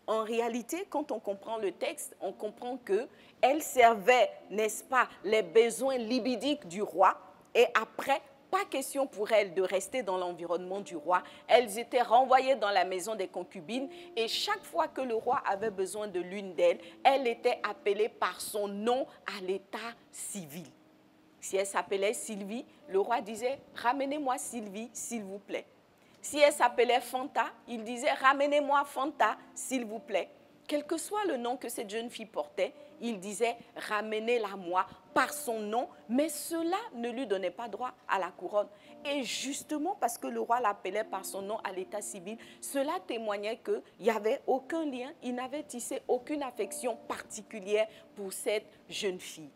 A: En réalité, quand on comprend le texte, on comprend que elle servait, n'est-ce pas, les besoins libidiques du roi. Et après, pas question pour elles de rester dans l'environnement du roi. Elles étaient renvoyées dans la maison des concubines et chaque fois que le roi avait besoin de l'une d'elles, elle était appelée par son nom à l'état civil. Si elle s'appelait Sylvie, le roi disait, ramenez-moi Sylvie, s'il vous plaît. Si elle s'appelait Fanta, il disait Ramenez-moi Fanta, s'il vous plaît. Quel que soit le nom que cette jeune fille portait, il disait Ramenez-la moi par son nom, mais cela ne lui donnait pas droit à la couronne. Et justement parce que le roi l'appelait par son nom à l'état civil, cela témoignait qu'il n'y avait aucun lien, il n'avait tissé aucune affection particulière pour cette jeune fille.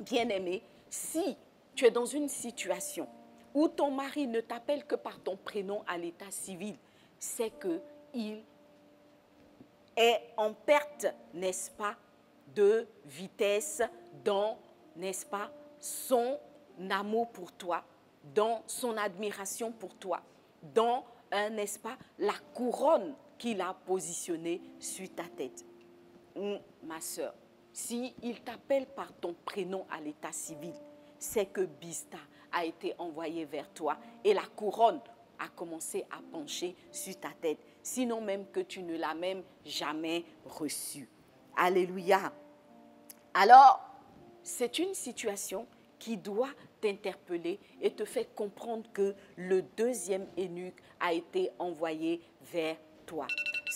A: Bien-aimée, si tu es dans une situation où ton mari ne t'appelle que par ton prénom à l'état civil, c'est qu'il est en perte, n'est-ce pas, de vitesse dans, n'est-ce pas, son amour pour toi, dans son admiration pour toi, dans, n'est-ce pas, la couronne qu'il a positionnée sur ta tête. Hum, ma soeur, s'il il t'appelle par ton prénom à l'état civil, c'est que Bista a été envoyé vers toi et la couronne a commencé à pencher sur ta tête, sinon même que tu ne l'as même jamais reçue. Alléluia. Alors, c'est une situation qui doit t'interpeller et te faire comprendre que le deuxième eunuque a été envoyé vers toi.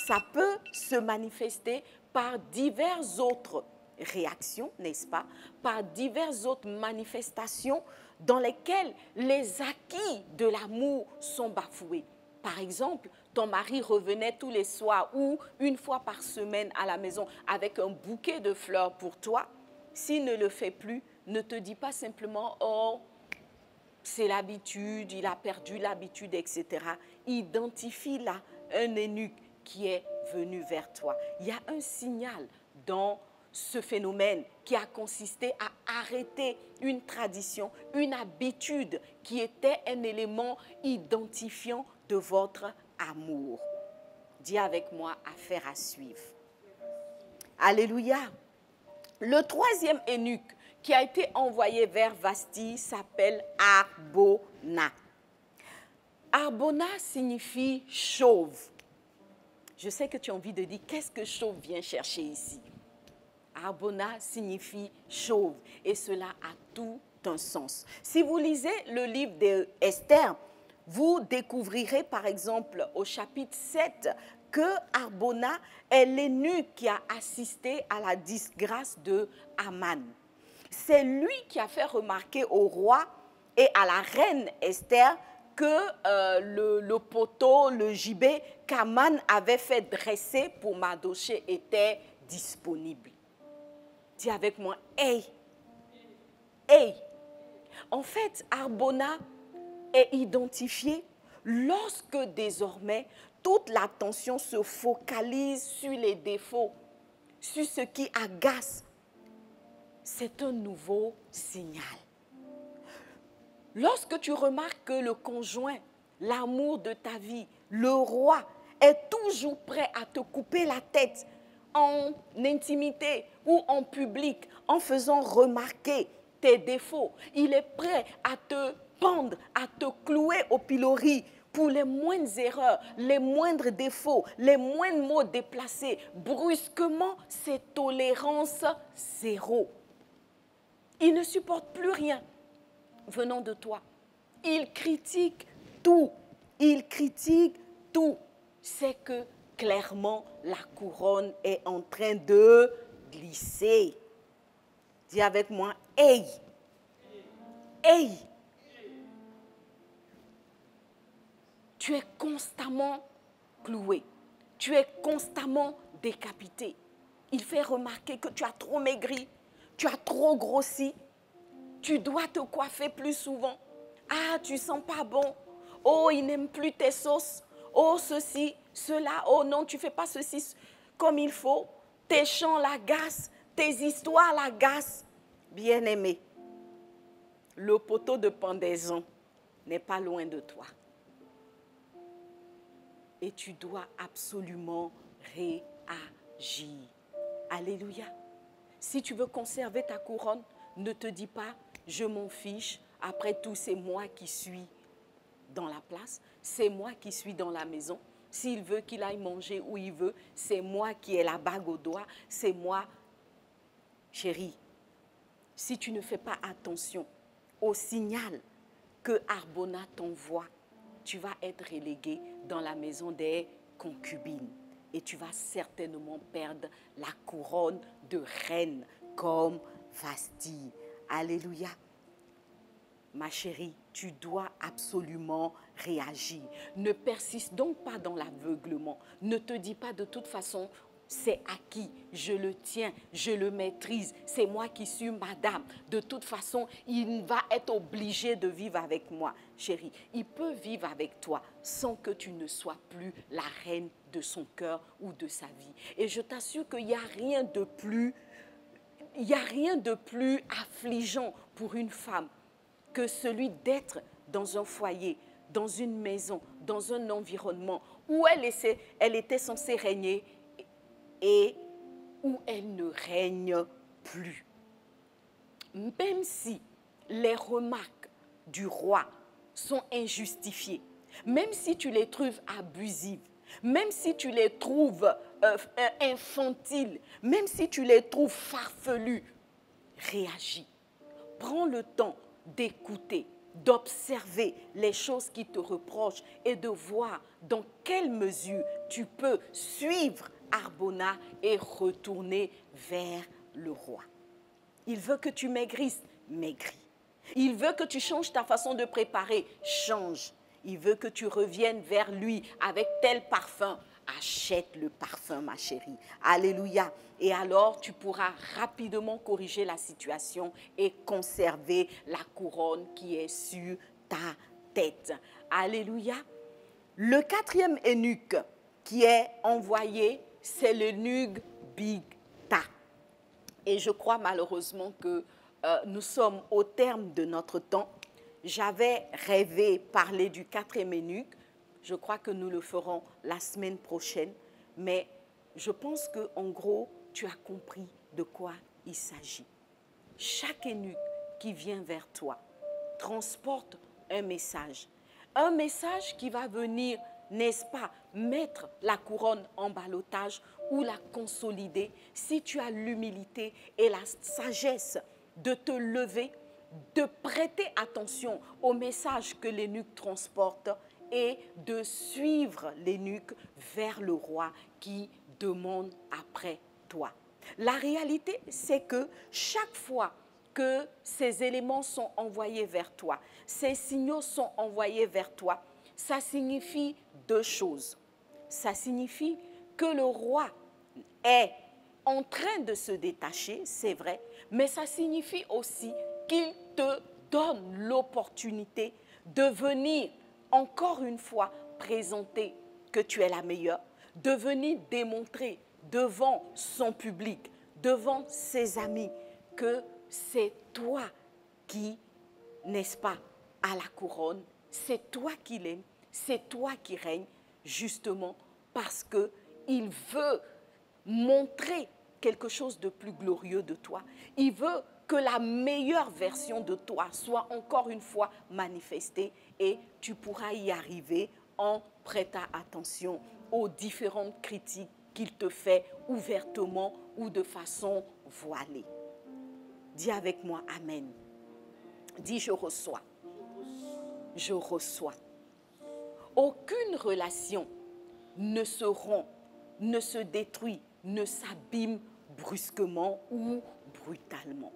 A: Ça peut se manifester par divers autres réactions, n'est-ce pas? Par diverses autres manifestations dans lesquelles les acquis de l'amour sont bafoués. Par exemple, ton mari revenait tous les soirs ou une fois par semaine à la maison avec un bouquet de fleurs pour toi. S'il ne le fait plus, ne te dis pas simplement, oh, c'est l'habitude, il a perdu l'habitude, etc. Identifie là un eunuque qui est venu vers toi. Il y a un signal dans ce phénomène qui a consisté à arrêter une tradition, une habitude qui était un élément identifiant de votre amour. Dis avec moi, affaire à suivre. Alléluia. Le troisième eunuque qui a été envoyé vers Vasti s'appelle Arbona. Arbona signifie chauve. Je sais que tu as envie de dire, qu'est-ce que chauve vient chercher ici? Arbona signifie chauve et cela a tout un sens. Si vous lisez le livre d'Esther, vous découvrirez par exemple au chapitre 7 que Arbona est l'énu qui a assisté à la disgrâce de Aman. C'est lui qui a fait remarquer au roi et à la reine Esther que euh, le, le, poteau, le gibet qu'Aman avait fait dresser pour Mardoché était disponible. Dis avec moi, hey, hey. En fait, Arbona est identifié lorsque désormais toute l'attention se focalise sur les défauts, sur ce qui agace. C'est un nouveau signal. Lorsque tu remarques que le conjoint, l'amour de ta vie, le roi, est toujours prêt à te couper la tête en intimité ou en public, en faisant remarquer tes défauts, il est prêt à te pendre, à te clouer au pilori pour les moindres erreurs, les moindres défauts, les moindres mots déplacés. Brusquement, c'est tolérance zéro. Il ne supporte plus rien venant de toi. Il critique tout. Il critique tout. C'est que clairement, la couronne est en train de glisser. Dis avec moi, hey, hey. Tu es constamment cloué. Tu es constamment décapité. Il fait remarquer que tu as trop maigri, tu as trop grossi, tu dois te coiffer plus souvent. Ah, tu sens pas bon. Oh, il n'aime plus tes sauces. Oh, ceci, cela. Oh non, tu fais pas ceci comme il faut. Tes chants l'agacent, tes histoires l'agacent. Bien-aimé, le poteau de pendaison n'est pas loin de toi. Et tu dois absolument réagir. Alléluia. Si tu veux conserver ta couronne, ne te dis pas, je m'en fiche, après tout, c'est moi qui suis dans la place, c'est moi qui suis dans la maison. S'il veut qu'il aille manger où il veut, c'est moi qui ai la bague au doigt, c'est moi. Chérie, si tu ne fais pas attention au signal que Arbona t'envoie, tu vas être relégué dans la maison des concubines et tu vas certainement perdre la couronne de reine comme Vasti. Alléluia. Ma chérie, tu dois absolument réagir. Ne persiste donc pas dans l'aveuglement. Ne te dis pas de toute façon, c'est acquis, je le tiens, je le maîtrise, c'est moi qui suis madame. De toute façon, il va être obligé de vivre avec moi, chérie. Il peut vivre avec toi sans que tu ne sois plus la reine de son cœur ou de sa vie. Et je t'assure qu'il n'y a rien de plus, il a rien de plus affligeant pour une femme que celui d'être dans un foyer, dans une maison, dans un environnement où elle, elle était censée régner et où elle ne règne plus. Même si les remarques du roi sont injustifiées, même si tu les trouves abusives, même si tu les trouves euh, euh, infantiles, même si tu les trouves farfelues, réagis. Prends le temps d'écouter, d'observer les choses qui te reprochent et de voir dans quelle mesure tu peux suivre Arbona et retourner vers le roi. Il veut que tu maigrisses, maigris. Il veut que tu changes ta façon de préparer, change. Il veut que tu reviennes vers lui avec tel parfum. Achète le parfum, ma chérie. Alléluia. Et alors, tu pourras rapidement corriger la situation et conserver la couronne qui est sur ta tête. Alléluia. Le quatrième eunuque qui est envoyé c'est le Nug Big Ta. Et je crois malheureusement que euh, nous sommes au terme de notre temps. J'avais rêvé parler du quatrième eunuque. Je crois que nous le ferons la semaine prochaine. Mais je pense que en gros, tu as compris de quoi il s'agit. Chaque eunuque qui vient vers toi transporte un message. Un message qui va venir n'est-ce pas, mettre la couronne en balotage ou la consolider si tu as l'humilité et la sagesse de te lever, de prêter attention au message que l'énuque transporte et de suivre l'énuque vers le roi qui demande après toi? La réalité, c'est que chaque fois que ces éléments sont envoyés vers toi, ces signaux sont envoyés vers toi, ça signifie deux choses. Ça signifie que le roi est en train de se détacher, c'est vrai, mais ça signifie aussi qu'il te donne l'opportunité de venir encore une fois présenter que tu es la meilleure, de venir démontrer devant son public, devant ses amis, que c'est toi qui, n'est-ce pas, à la couronne, c'est toi qui l'aimes, c'est toi qui règnes, justement parce que il veut montrer quelque chose de plus glorieux de toi. Il veut que la meilleure version de toi soit encore une fois manifestée et tu pourras y arriver en prêtant attention aux différentes critiques qu'il te fait ouvertement ou de façon voilée. Dis avec moi Amen. Dis je reçois. Je reçois. Aucune relation ne se rompt, ne se détruit, ne s'abîme brusquement ou brutalement.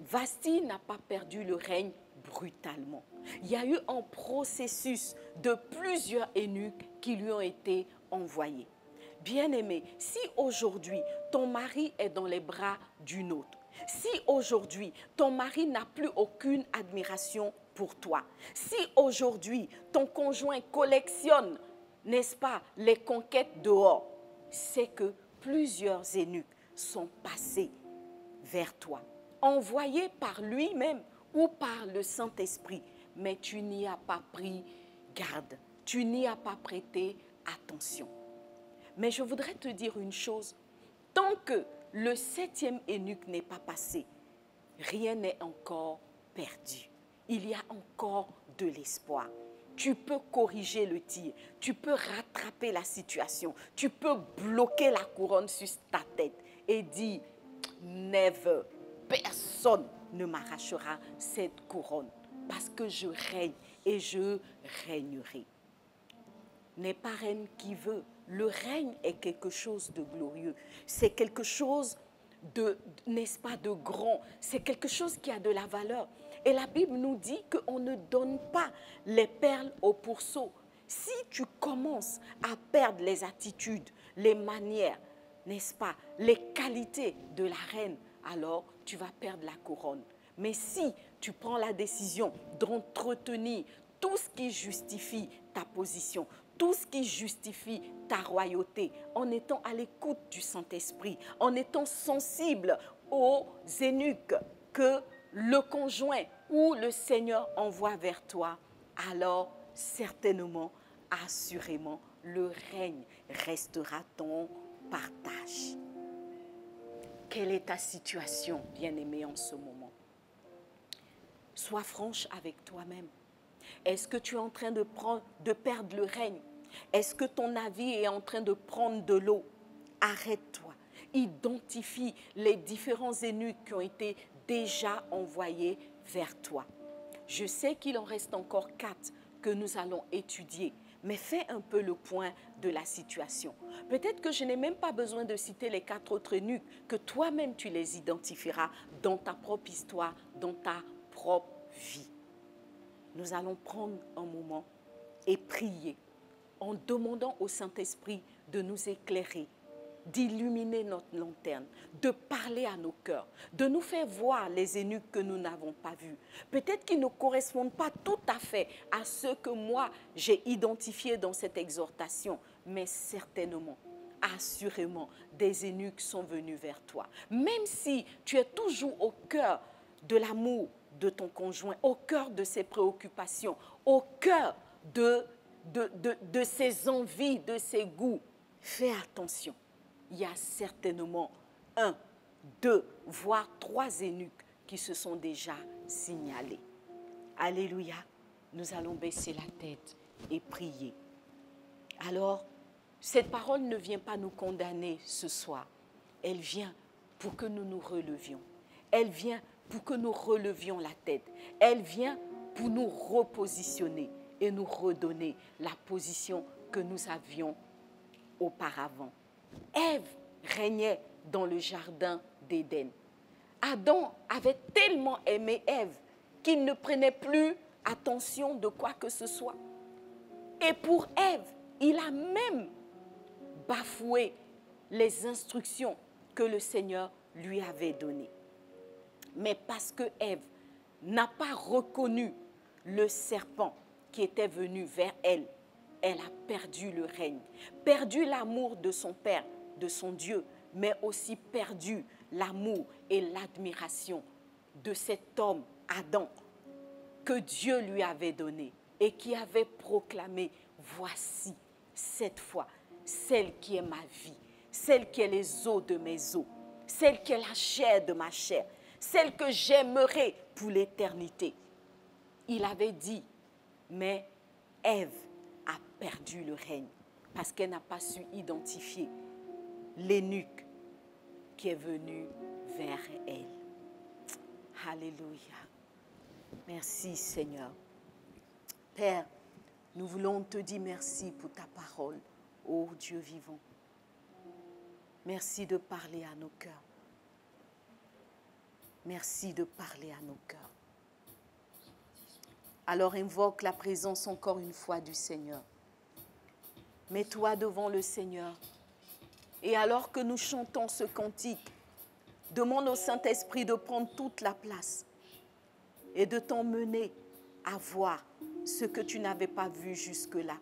A: Vasti n'a pas perdu le règne brutalement. Il y a eu un processus de plusieurs eunuques qui lui ont été envoyés. Bien-aimé, si aujourd'hui ton mari est dans les bras d'une autre, si aujourd'hui ton mari n'a plus aucune admiration pour toi, si aujourd'hui ton conjoint collectionne, n'est-ce pas, les conquêtes dehors, c'est que plusieurs eunuques sont passés vers toi, envoyés par lui-même ou par le Saint-Esprit, mais tu n'y as pas pris garde, tu n'y as pas prêté attention. Mais je voudrais te dire une chose, tant que le septième eunuque n'est pas passé, rien n'est encore perdu. Il y a encore de l'espoir. Tu peux corriger le tir, tu peux rattraper la situation, tu peux bloquer la couronne sur ta tête et dire, never, personne ne m'arrachera cette couronne parce que je règne et je régnerai. N'est pas reine qui veut. Le règne est quelque chose de glorieux. C'est quelque chose de, n'est-ce pas, de grand. C'est quelque chose qui a de la valeur. Et la Bible nous dit qu'on ne donne pas les perles au pourceau. Si tu commences à perdre les attitudes, les manières, n'est-ce pas, les qualités de la reine, alors tu vas perdre la couronne. Mais si tu prends la décision d'entretenir tout ce qui justifie ta position, tout ce qui justifie ta royauté, en étant à l'écoute du Saint-Esprit, en étant sensible aux eunuques que le conjoint ou le Seigneur envoie vers toi, alors certainement, assurément, le règne restera ton partage. Quelle est ta situation, bien-aimé, en ce moment? Sois franche avec toi-même. Est-ce que tu es en train de, prendre, de perdre le règne? Est-ce que ton avis est en train de prendre de l'eau? Arrête-toi. Identifie les différents eunuques qui ont été déjà envoyés vers toi. Je sais qu'il en reste encore quatre que nous allons étudier, mais fais un peu le point de la situation. Peut-être que je n'ai même pas besoin de citer les quatre autres eunuques, que toi-même tu les identifieras dans ta propre histoire, dans ta propre vie. Nous allons prendre un moment et prier en demandant au Saint-Esprit de nous éclairer, d'illuminer notre lanterne, de parler à nos cœurs, de nous faire voir les eunuques que nous n'avons pas vus. Peut-être qu'ils ne correspondent pas tout à fait à ce que moi j'ai identifié dans cette exhortation, mais certainement, assurément, des eunuques sont venus vers toi. Même si tu es toujours au cœur de l'amour de ton conjoint, au cœur de ses préoccupations, au cœur de, de, de, de ses envies, de ses goûts, fais attention il y a certainement un, deux, voire trois eunuques qui se sont déjà signalés. Alléluia. Nous allons baisser la tête et prier. Alors, cette parole ne vient pas nous condamner ce soir. Elle vient pour que nous nous relevions. Elle vient pour que nous relevions la tête. Elle vient pour nous repositionner et nous redonner la position que nous avions auparavant. Ève régnait dans le jardin d'Éden. Adam avait tellement aimé Ève qu'il ne prenait plus attention de quoi que ce soit. Et pour Ève, il a même bafoué les instructions que le Seigneur lui avait données. Mais parce que Ève n'a pas reconnu le serpent qui était venu vers elle, elle a perdu le règne, perdu l'amour de son Père, de son Dieu, mais aussi perdu l'amour et l'admiration de cet homme, Adam, que Dieu lui avait donné et qui avait proclamé, voici cette fois celle qui est ma vie, celle qui est les os de mes os, celle qui est la chair de ma chair, celle que j'aimerai pour l'éternité. Il avait dit, mais Ève perdu le règne parce qu'elle n'a pas su identifier l'énuque qui est venu vers elle. Alléluia. Merci Seigneur. Père, nous voulons te dire merci pour ta parole, ô Dieu vivant. Merci de parler à nos cœurs. Merci de parler à nos cœurs. Alors invoque la présence encore une fois du Seigneur. Mets-toi devant le Seigneur. Et alors que nous chantons ce cantique, demande au Saint-Esprit de prendre toute la place et de t'emmener à voir ce que tu n'avais pas vu jusque-là,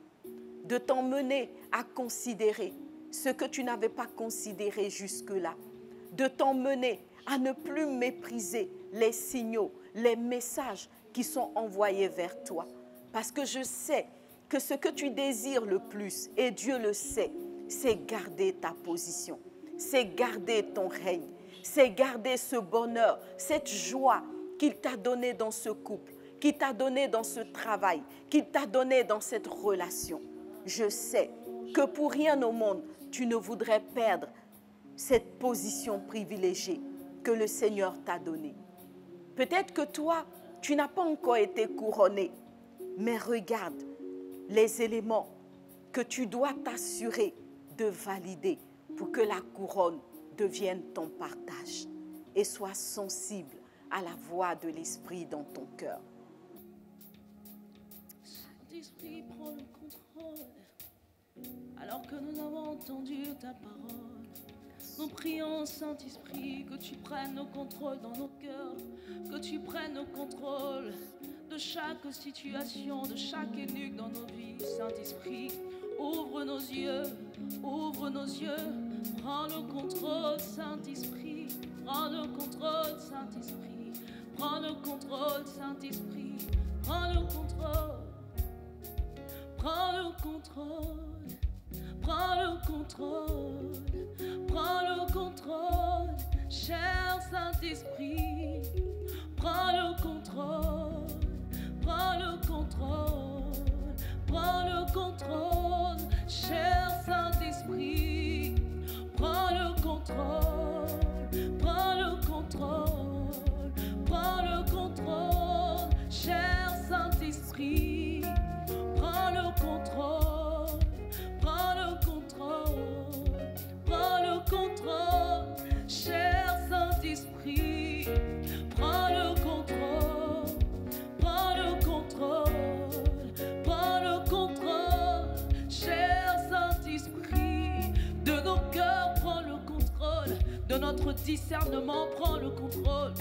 A: de t'emmener à considérer ce que tu n'avais pas considéré jusque-là, de t'emmener à ne plus mépriser les signaux, les messages qui sont envoyés vers toi. Parce que je sais que ce que tu désires le plus, et Dieu le sait, c'est garder ta position, c'est garder ton règne, c'est garder ce bonheur, cette joie qu'il t'a donné dans ce couple, qu'il t'a donné dans ce travail, qu'il t'a donné dans cette relation. Je sais que pour rien au monde, tu ne voudrais perdre cette position privilégiée que le Seigneur t'a donnée. Peut-être que toi, tu n'as pas encore été couronné, mais regarde les éléments que tu dois t'assurer de valider pour que la couronne devienne ton partage et sois sensible à la voix de l'Esprit dans ton cœur.
B: Saint-Esprit, prends le contrôle. Alors que nous avons entendu ta parole, nous prions, Saint-Esprit, que tu prennes le contrôle dans nos cœurs, que tu prennes le contrôle de chaque situation, de chaque énuque dans nos vies, Saint-Esprit. Ouvre nos yeux, ouvre nos yeux, prends le contrôle, Saint-Esprit, prends le contrôle, Saint-Esprit, prends le contrôle, Saint-Esprit, prends le contrôle, prends le contrôle. Prends le contrôle, prends le contrôle, cher Saint-Esprit. Prends le contrôle, prends le contrôle, prends le contrôle, cher Saint-Esprit. Prends le contrôle, prends le contrôle, prends le contrôle, cher discernement, prends le contrôle.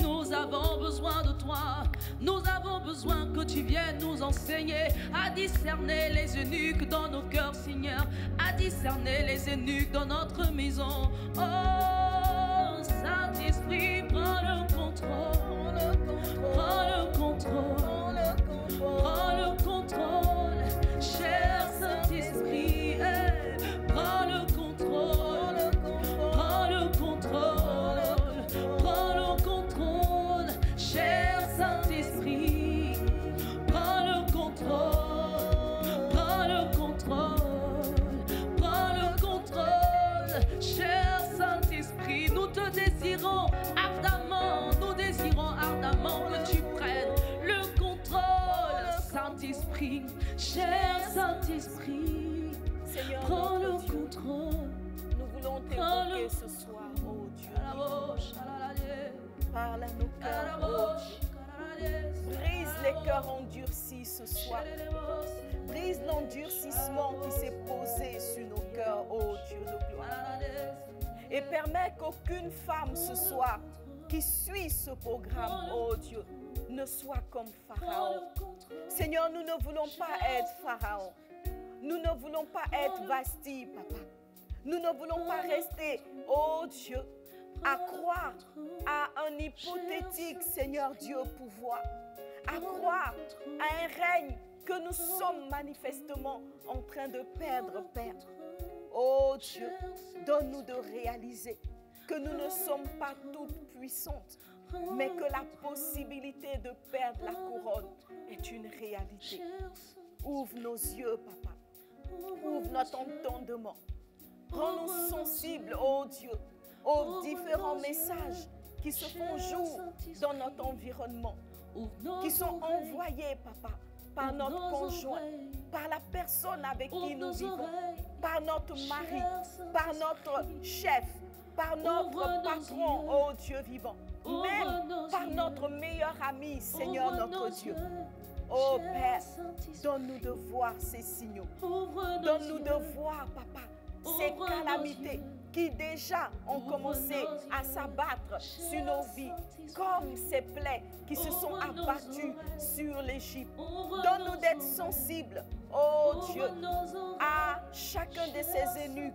B: Nous avons besoin de toi. Nous avons besoin que tu viennes nous enseigner à discerner les eunuques dans nos cœurs, Seigneur. À discerner les eunuques dans notre maison. Oh, Saint-Esprit, prends le contrôle. Prends le contrôle. Prends le contrôle. Cher Saint-Esprit.
A: Seigneur,
B: Prends le contrôle.
A: nous voulons t'évoquer ce soir, oh Dieu. Parle à nos cœurs, oh Dieu. Brise les cœurs endurcis ce soir. Brise l'endurcissement qui s'est posé sur nos cœurs, oh Dieu de gloire. Et permets qu'aucune femme ce soir qui suit ce programme, oh Dieu, ne soit comme Pharaon. Seigneur, nous ne voulons pas être Pharaon. Nous ne voulons pas être Vasti, papa. Nous ne voulons pas rester, oh Dieu, à croire à un hypothétique Seigneur Dieu pouvoir, à croire à un règne que nous sommes manifestement en train de perdre, perdre. Oh Dieu, donne-nous de réaliser que nous ne sommes pas toutes puissantes, mais que la possibilité de perdre la couronne est une réalité. Ouvre nos yeux, papa. Ouvre notre entendement. Rends-nous sensibles, oh Dieu, aux différents messages qui se font jour dans notre environnement, qui sont envoyés, papa, par notre conjoint, par la personne avec qui nous vivons, par notre mari, par notre chef, par notre patron, oh Dieu vivant, même par notre meilleur ami, Seigneur notre Dieu. Oh Père, donne-nous de voir ces signaux. Donne-nous de voir, Papa, ces calamités qui déjà ont commencé à s'abattre sur nos vies, comme ces plaies qui se sont abattues sur l'Égypte. Donne-nous d'être sensibles, oh Dieu, à chacun de ces eunuques.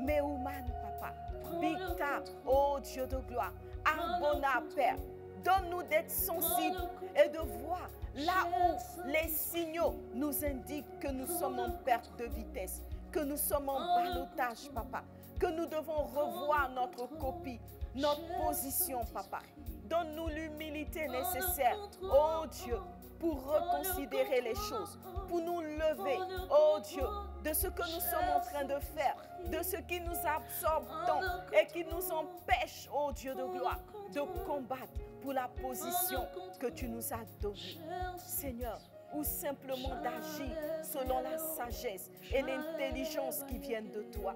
A: Meuman, Papa, Bigta, oh Dieu de gloire, Arbona, Père. Donne-nous d'être sensibles et de voir là où les signaux nous indiquent que nous sommes en perte de vitesse, que nous sommes en balotage, papa, que nous devons revoir notre copie, notre position, papa. Donne-nous l'humilité nécessaire, oh Dieu, pour reconsidérer les choses, pour nous lever, oh Dieu, de ce que nous sommes en train de faire, de ce qui nous absorbe tant et qui nous empêche, oh Dieu de gloire, de combattre pour la position que tu nous as donnée. Seigneur, ou simplement d'agir selon la sagesse et l'intelligence qui viennent de toi.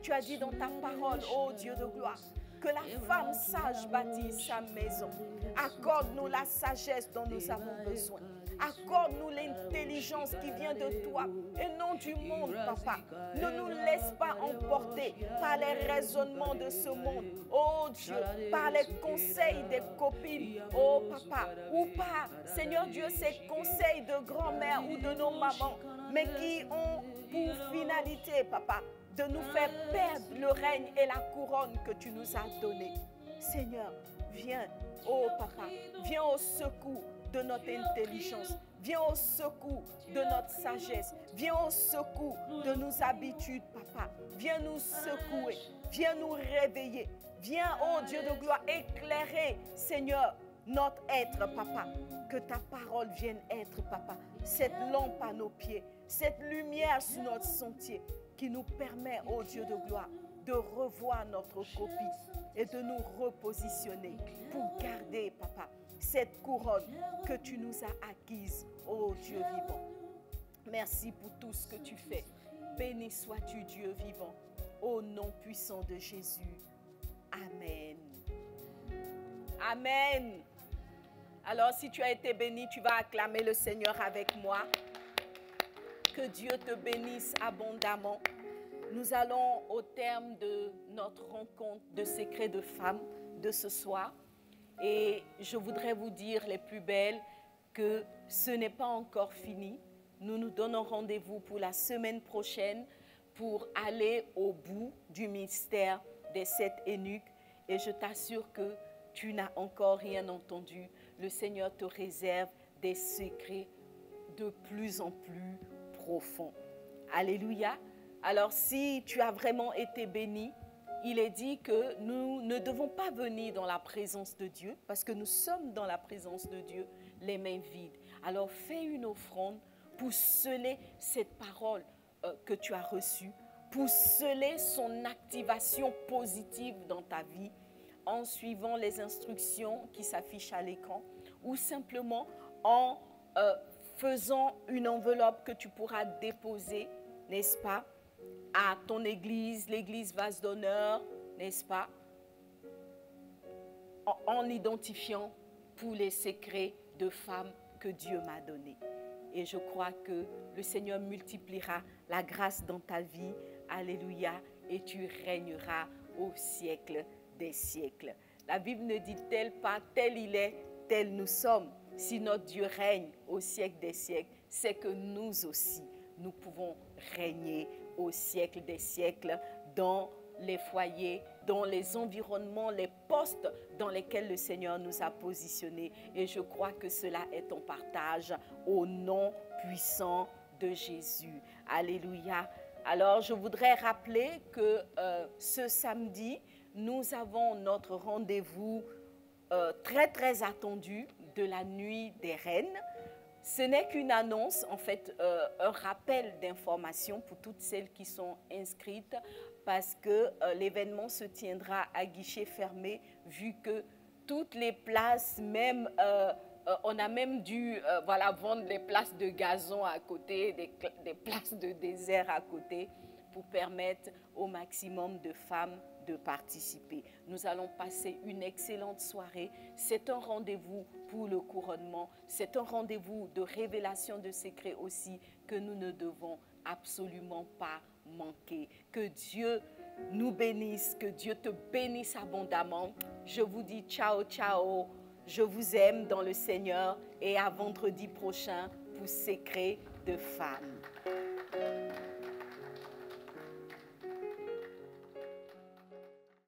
A: Tu as dit dans ta parole, ô Dieu de gloire, que la femme sage bâtit sa maison. Accorde-nous la sagesse dont nous avons besoin. Accorde-nous l'intelligence qui vient de toi et non du monde, papa. Ne nous laisse pas emporter par les raisonnements de ce monde. Oh Dieu, par les conseils des copines. Oh papa, ou pas, Seigneur Dieu, ces conseils de grand-mère ou de nos mamans, mais qui ont pour finalité, papa, de nous faire perdre le règne et la couronne que tu nous as donné. Seigneur, viens, oh papa, viens au secours de notre intelligence. Viens au secours de notre sagesse. Viens au secours de nos habitudes, papa. Viens nous secouer. Viens nous réveiller. Viens, oh Dieu de gloire, éclairer, Seigneur, notre être, papa. Que ta parole vienne être, papa, cette lampe à nos pieds, cette lumière sur notre sentier qui nous permet, oh Dieu de gloire, de revoir notre copie et de nous repositionner pour garder, papa, cette couronne que tu nous as acquise, ô Dieu vivant. Merci pour tout ce que tu fais. Béni sois-tu, Dieu vivant, au nom puissant de Jésus. Amen. Amen. Alors si tu as été béni, tu vas acclamer le Seigneur avec moi. Que Dieu te bénisse abondamment. Nous allons au terme de notre rencontre de secrets de femmes de ce soir. Et je voudrais vous dire, les plus belles, que ce n'est pas encore fini. Nous nous donnons rendez-vous pour la semaine prochaine pour aller au bout du mystère des sept eunuques. Et je t'assure que tu n'as encore rien entendu. Le Seigneur te réserve des secrets de plus en plus profonds. Alléluia. Alors si tu as vraiment été béni, il est dit que nous ne devons pas venir dans la présence de Dieu parce que nous sommes dans la présence de Dieu les mains vides. Alors fais une offrande pour sceller cette parole euh, que tu as reçue, pour sceller son activation positive dans ta vie en suivant les instructions qui s'affichent à l'écran ou simplement en euh, faisant une enveloppe que tu pourras déposer, n'est-ce pas, à ton église, l'église vase d'honneur, n'est-ce pas en, identifiant tous les secrets de femmes que Dieu m'a donnés. Et je crois que le Seigneur multipliera la grâce dans ta vie. Alléluia. Et tu régneras au siècle des siècles. La Bible ne dit-elle pas, tel il est, tel nous sommes. Si notre Dieu règne au siècle des siècles, c'est que nous aussi, nous pouvons régner au siècle des siècles dans les foyers, dans les environnements, les postes dans lesquels le Seigneur nous a positionnés. Et je crois que cela est en partage au nom puissant de Jésus. Alléluia. Alors, je voudrais rappeler que euh, ce samedi, nous avons notre rendez-vous euh, très, très attendu de la nuit des reines. Ce n'est qu'une annonce, en fait, euh, un rappel d'information pour toutes celles qui sont inscrites parce que l'événement se tiendra à guichet fermé vu que toutes les places, même euh, on a même dû euh, voilà, vendre les places de gazon à côté, des, des, places de désert à côté, pour permettre au maximum de femmes de participer. Nous allons passer une excellente soirée. C'est un rendez-vous pour le couronnement. C'est un rendez-vous de révélation de secrets aussi que nous ne devons absolument pas manquer. Que Dieu nous bénisse, que Dieu te bénisse abondamment. Je vous dis ciao, ciao. Je vous aime dans le Seigneur et à vendredi prochain pour Secret de femmes.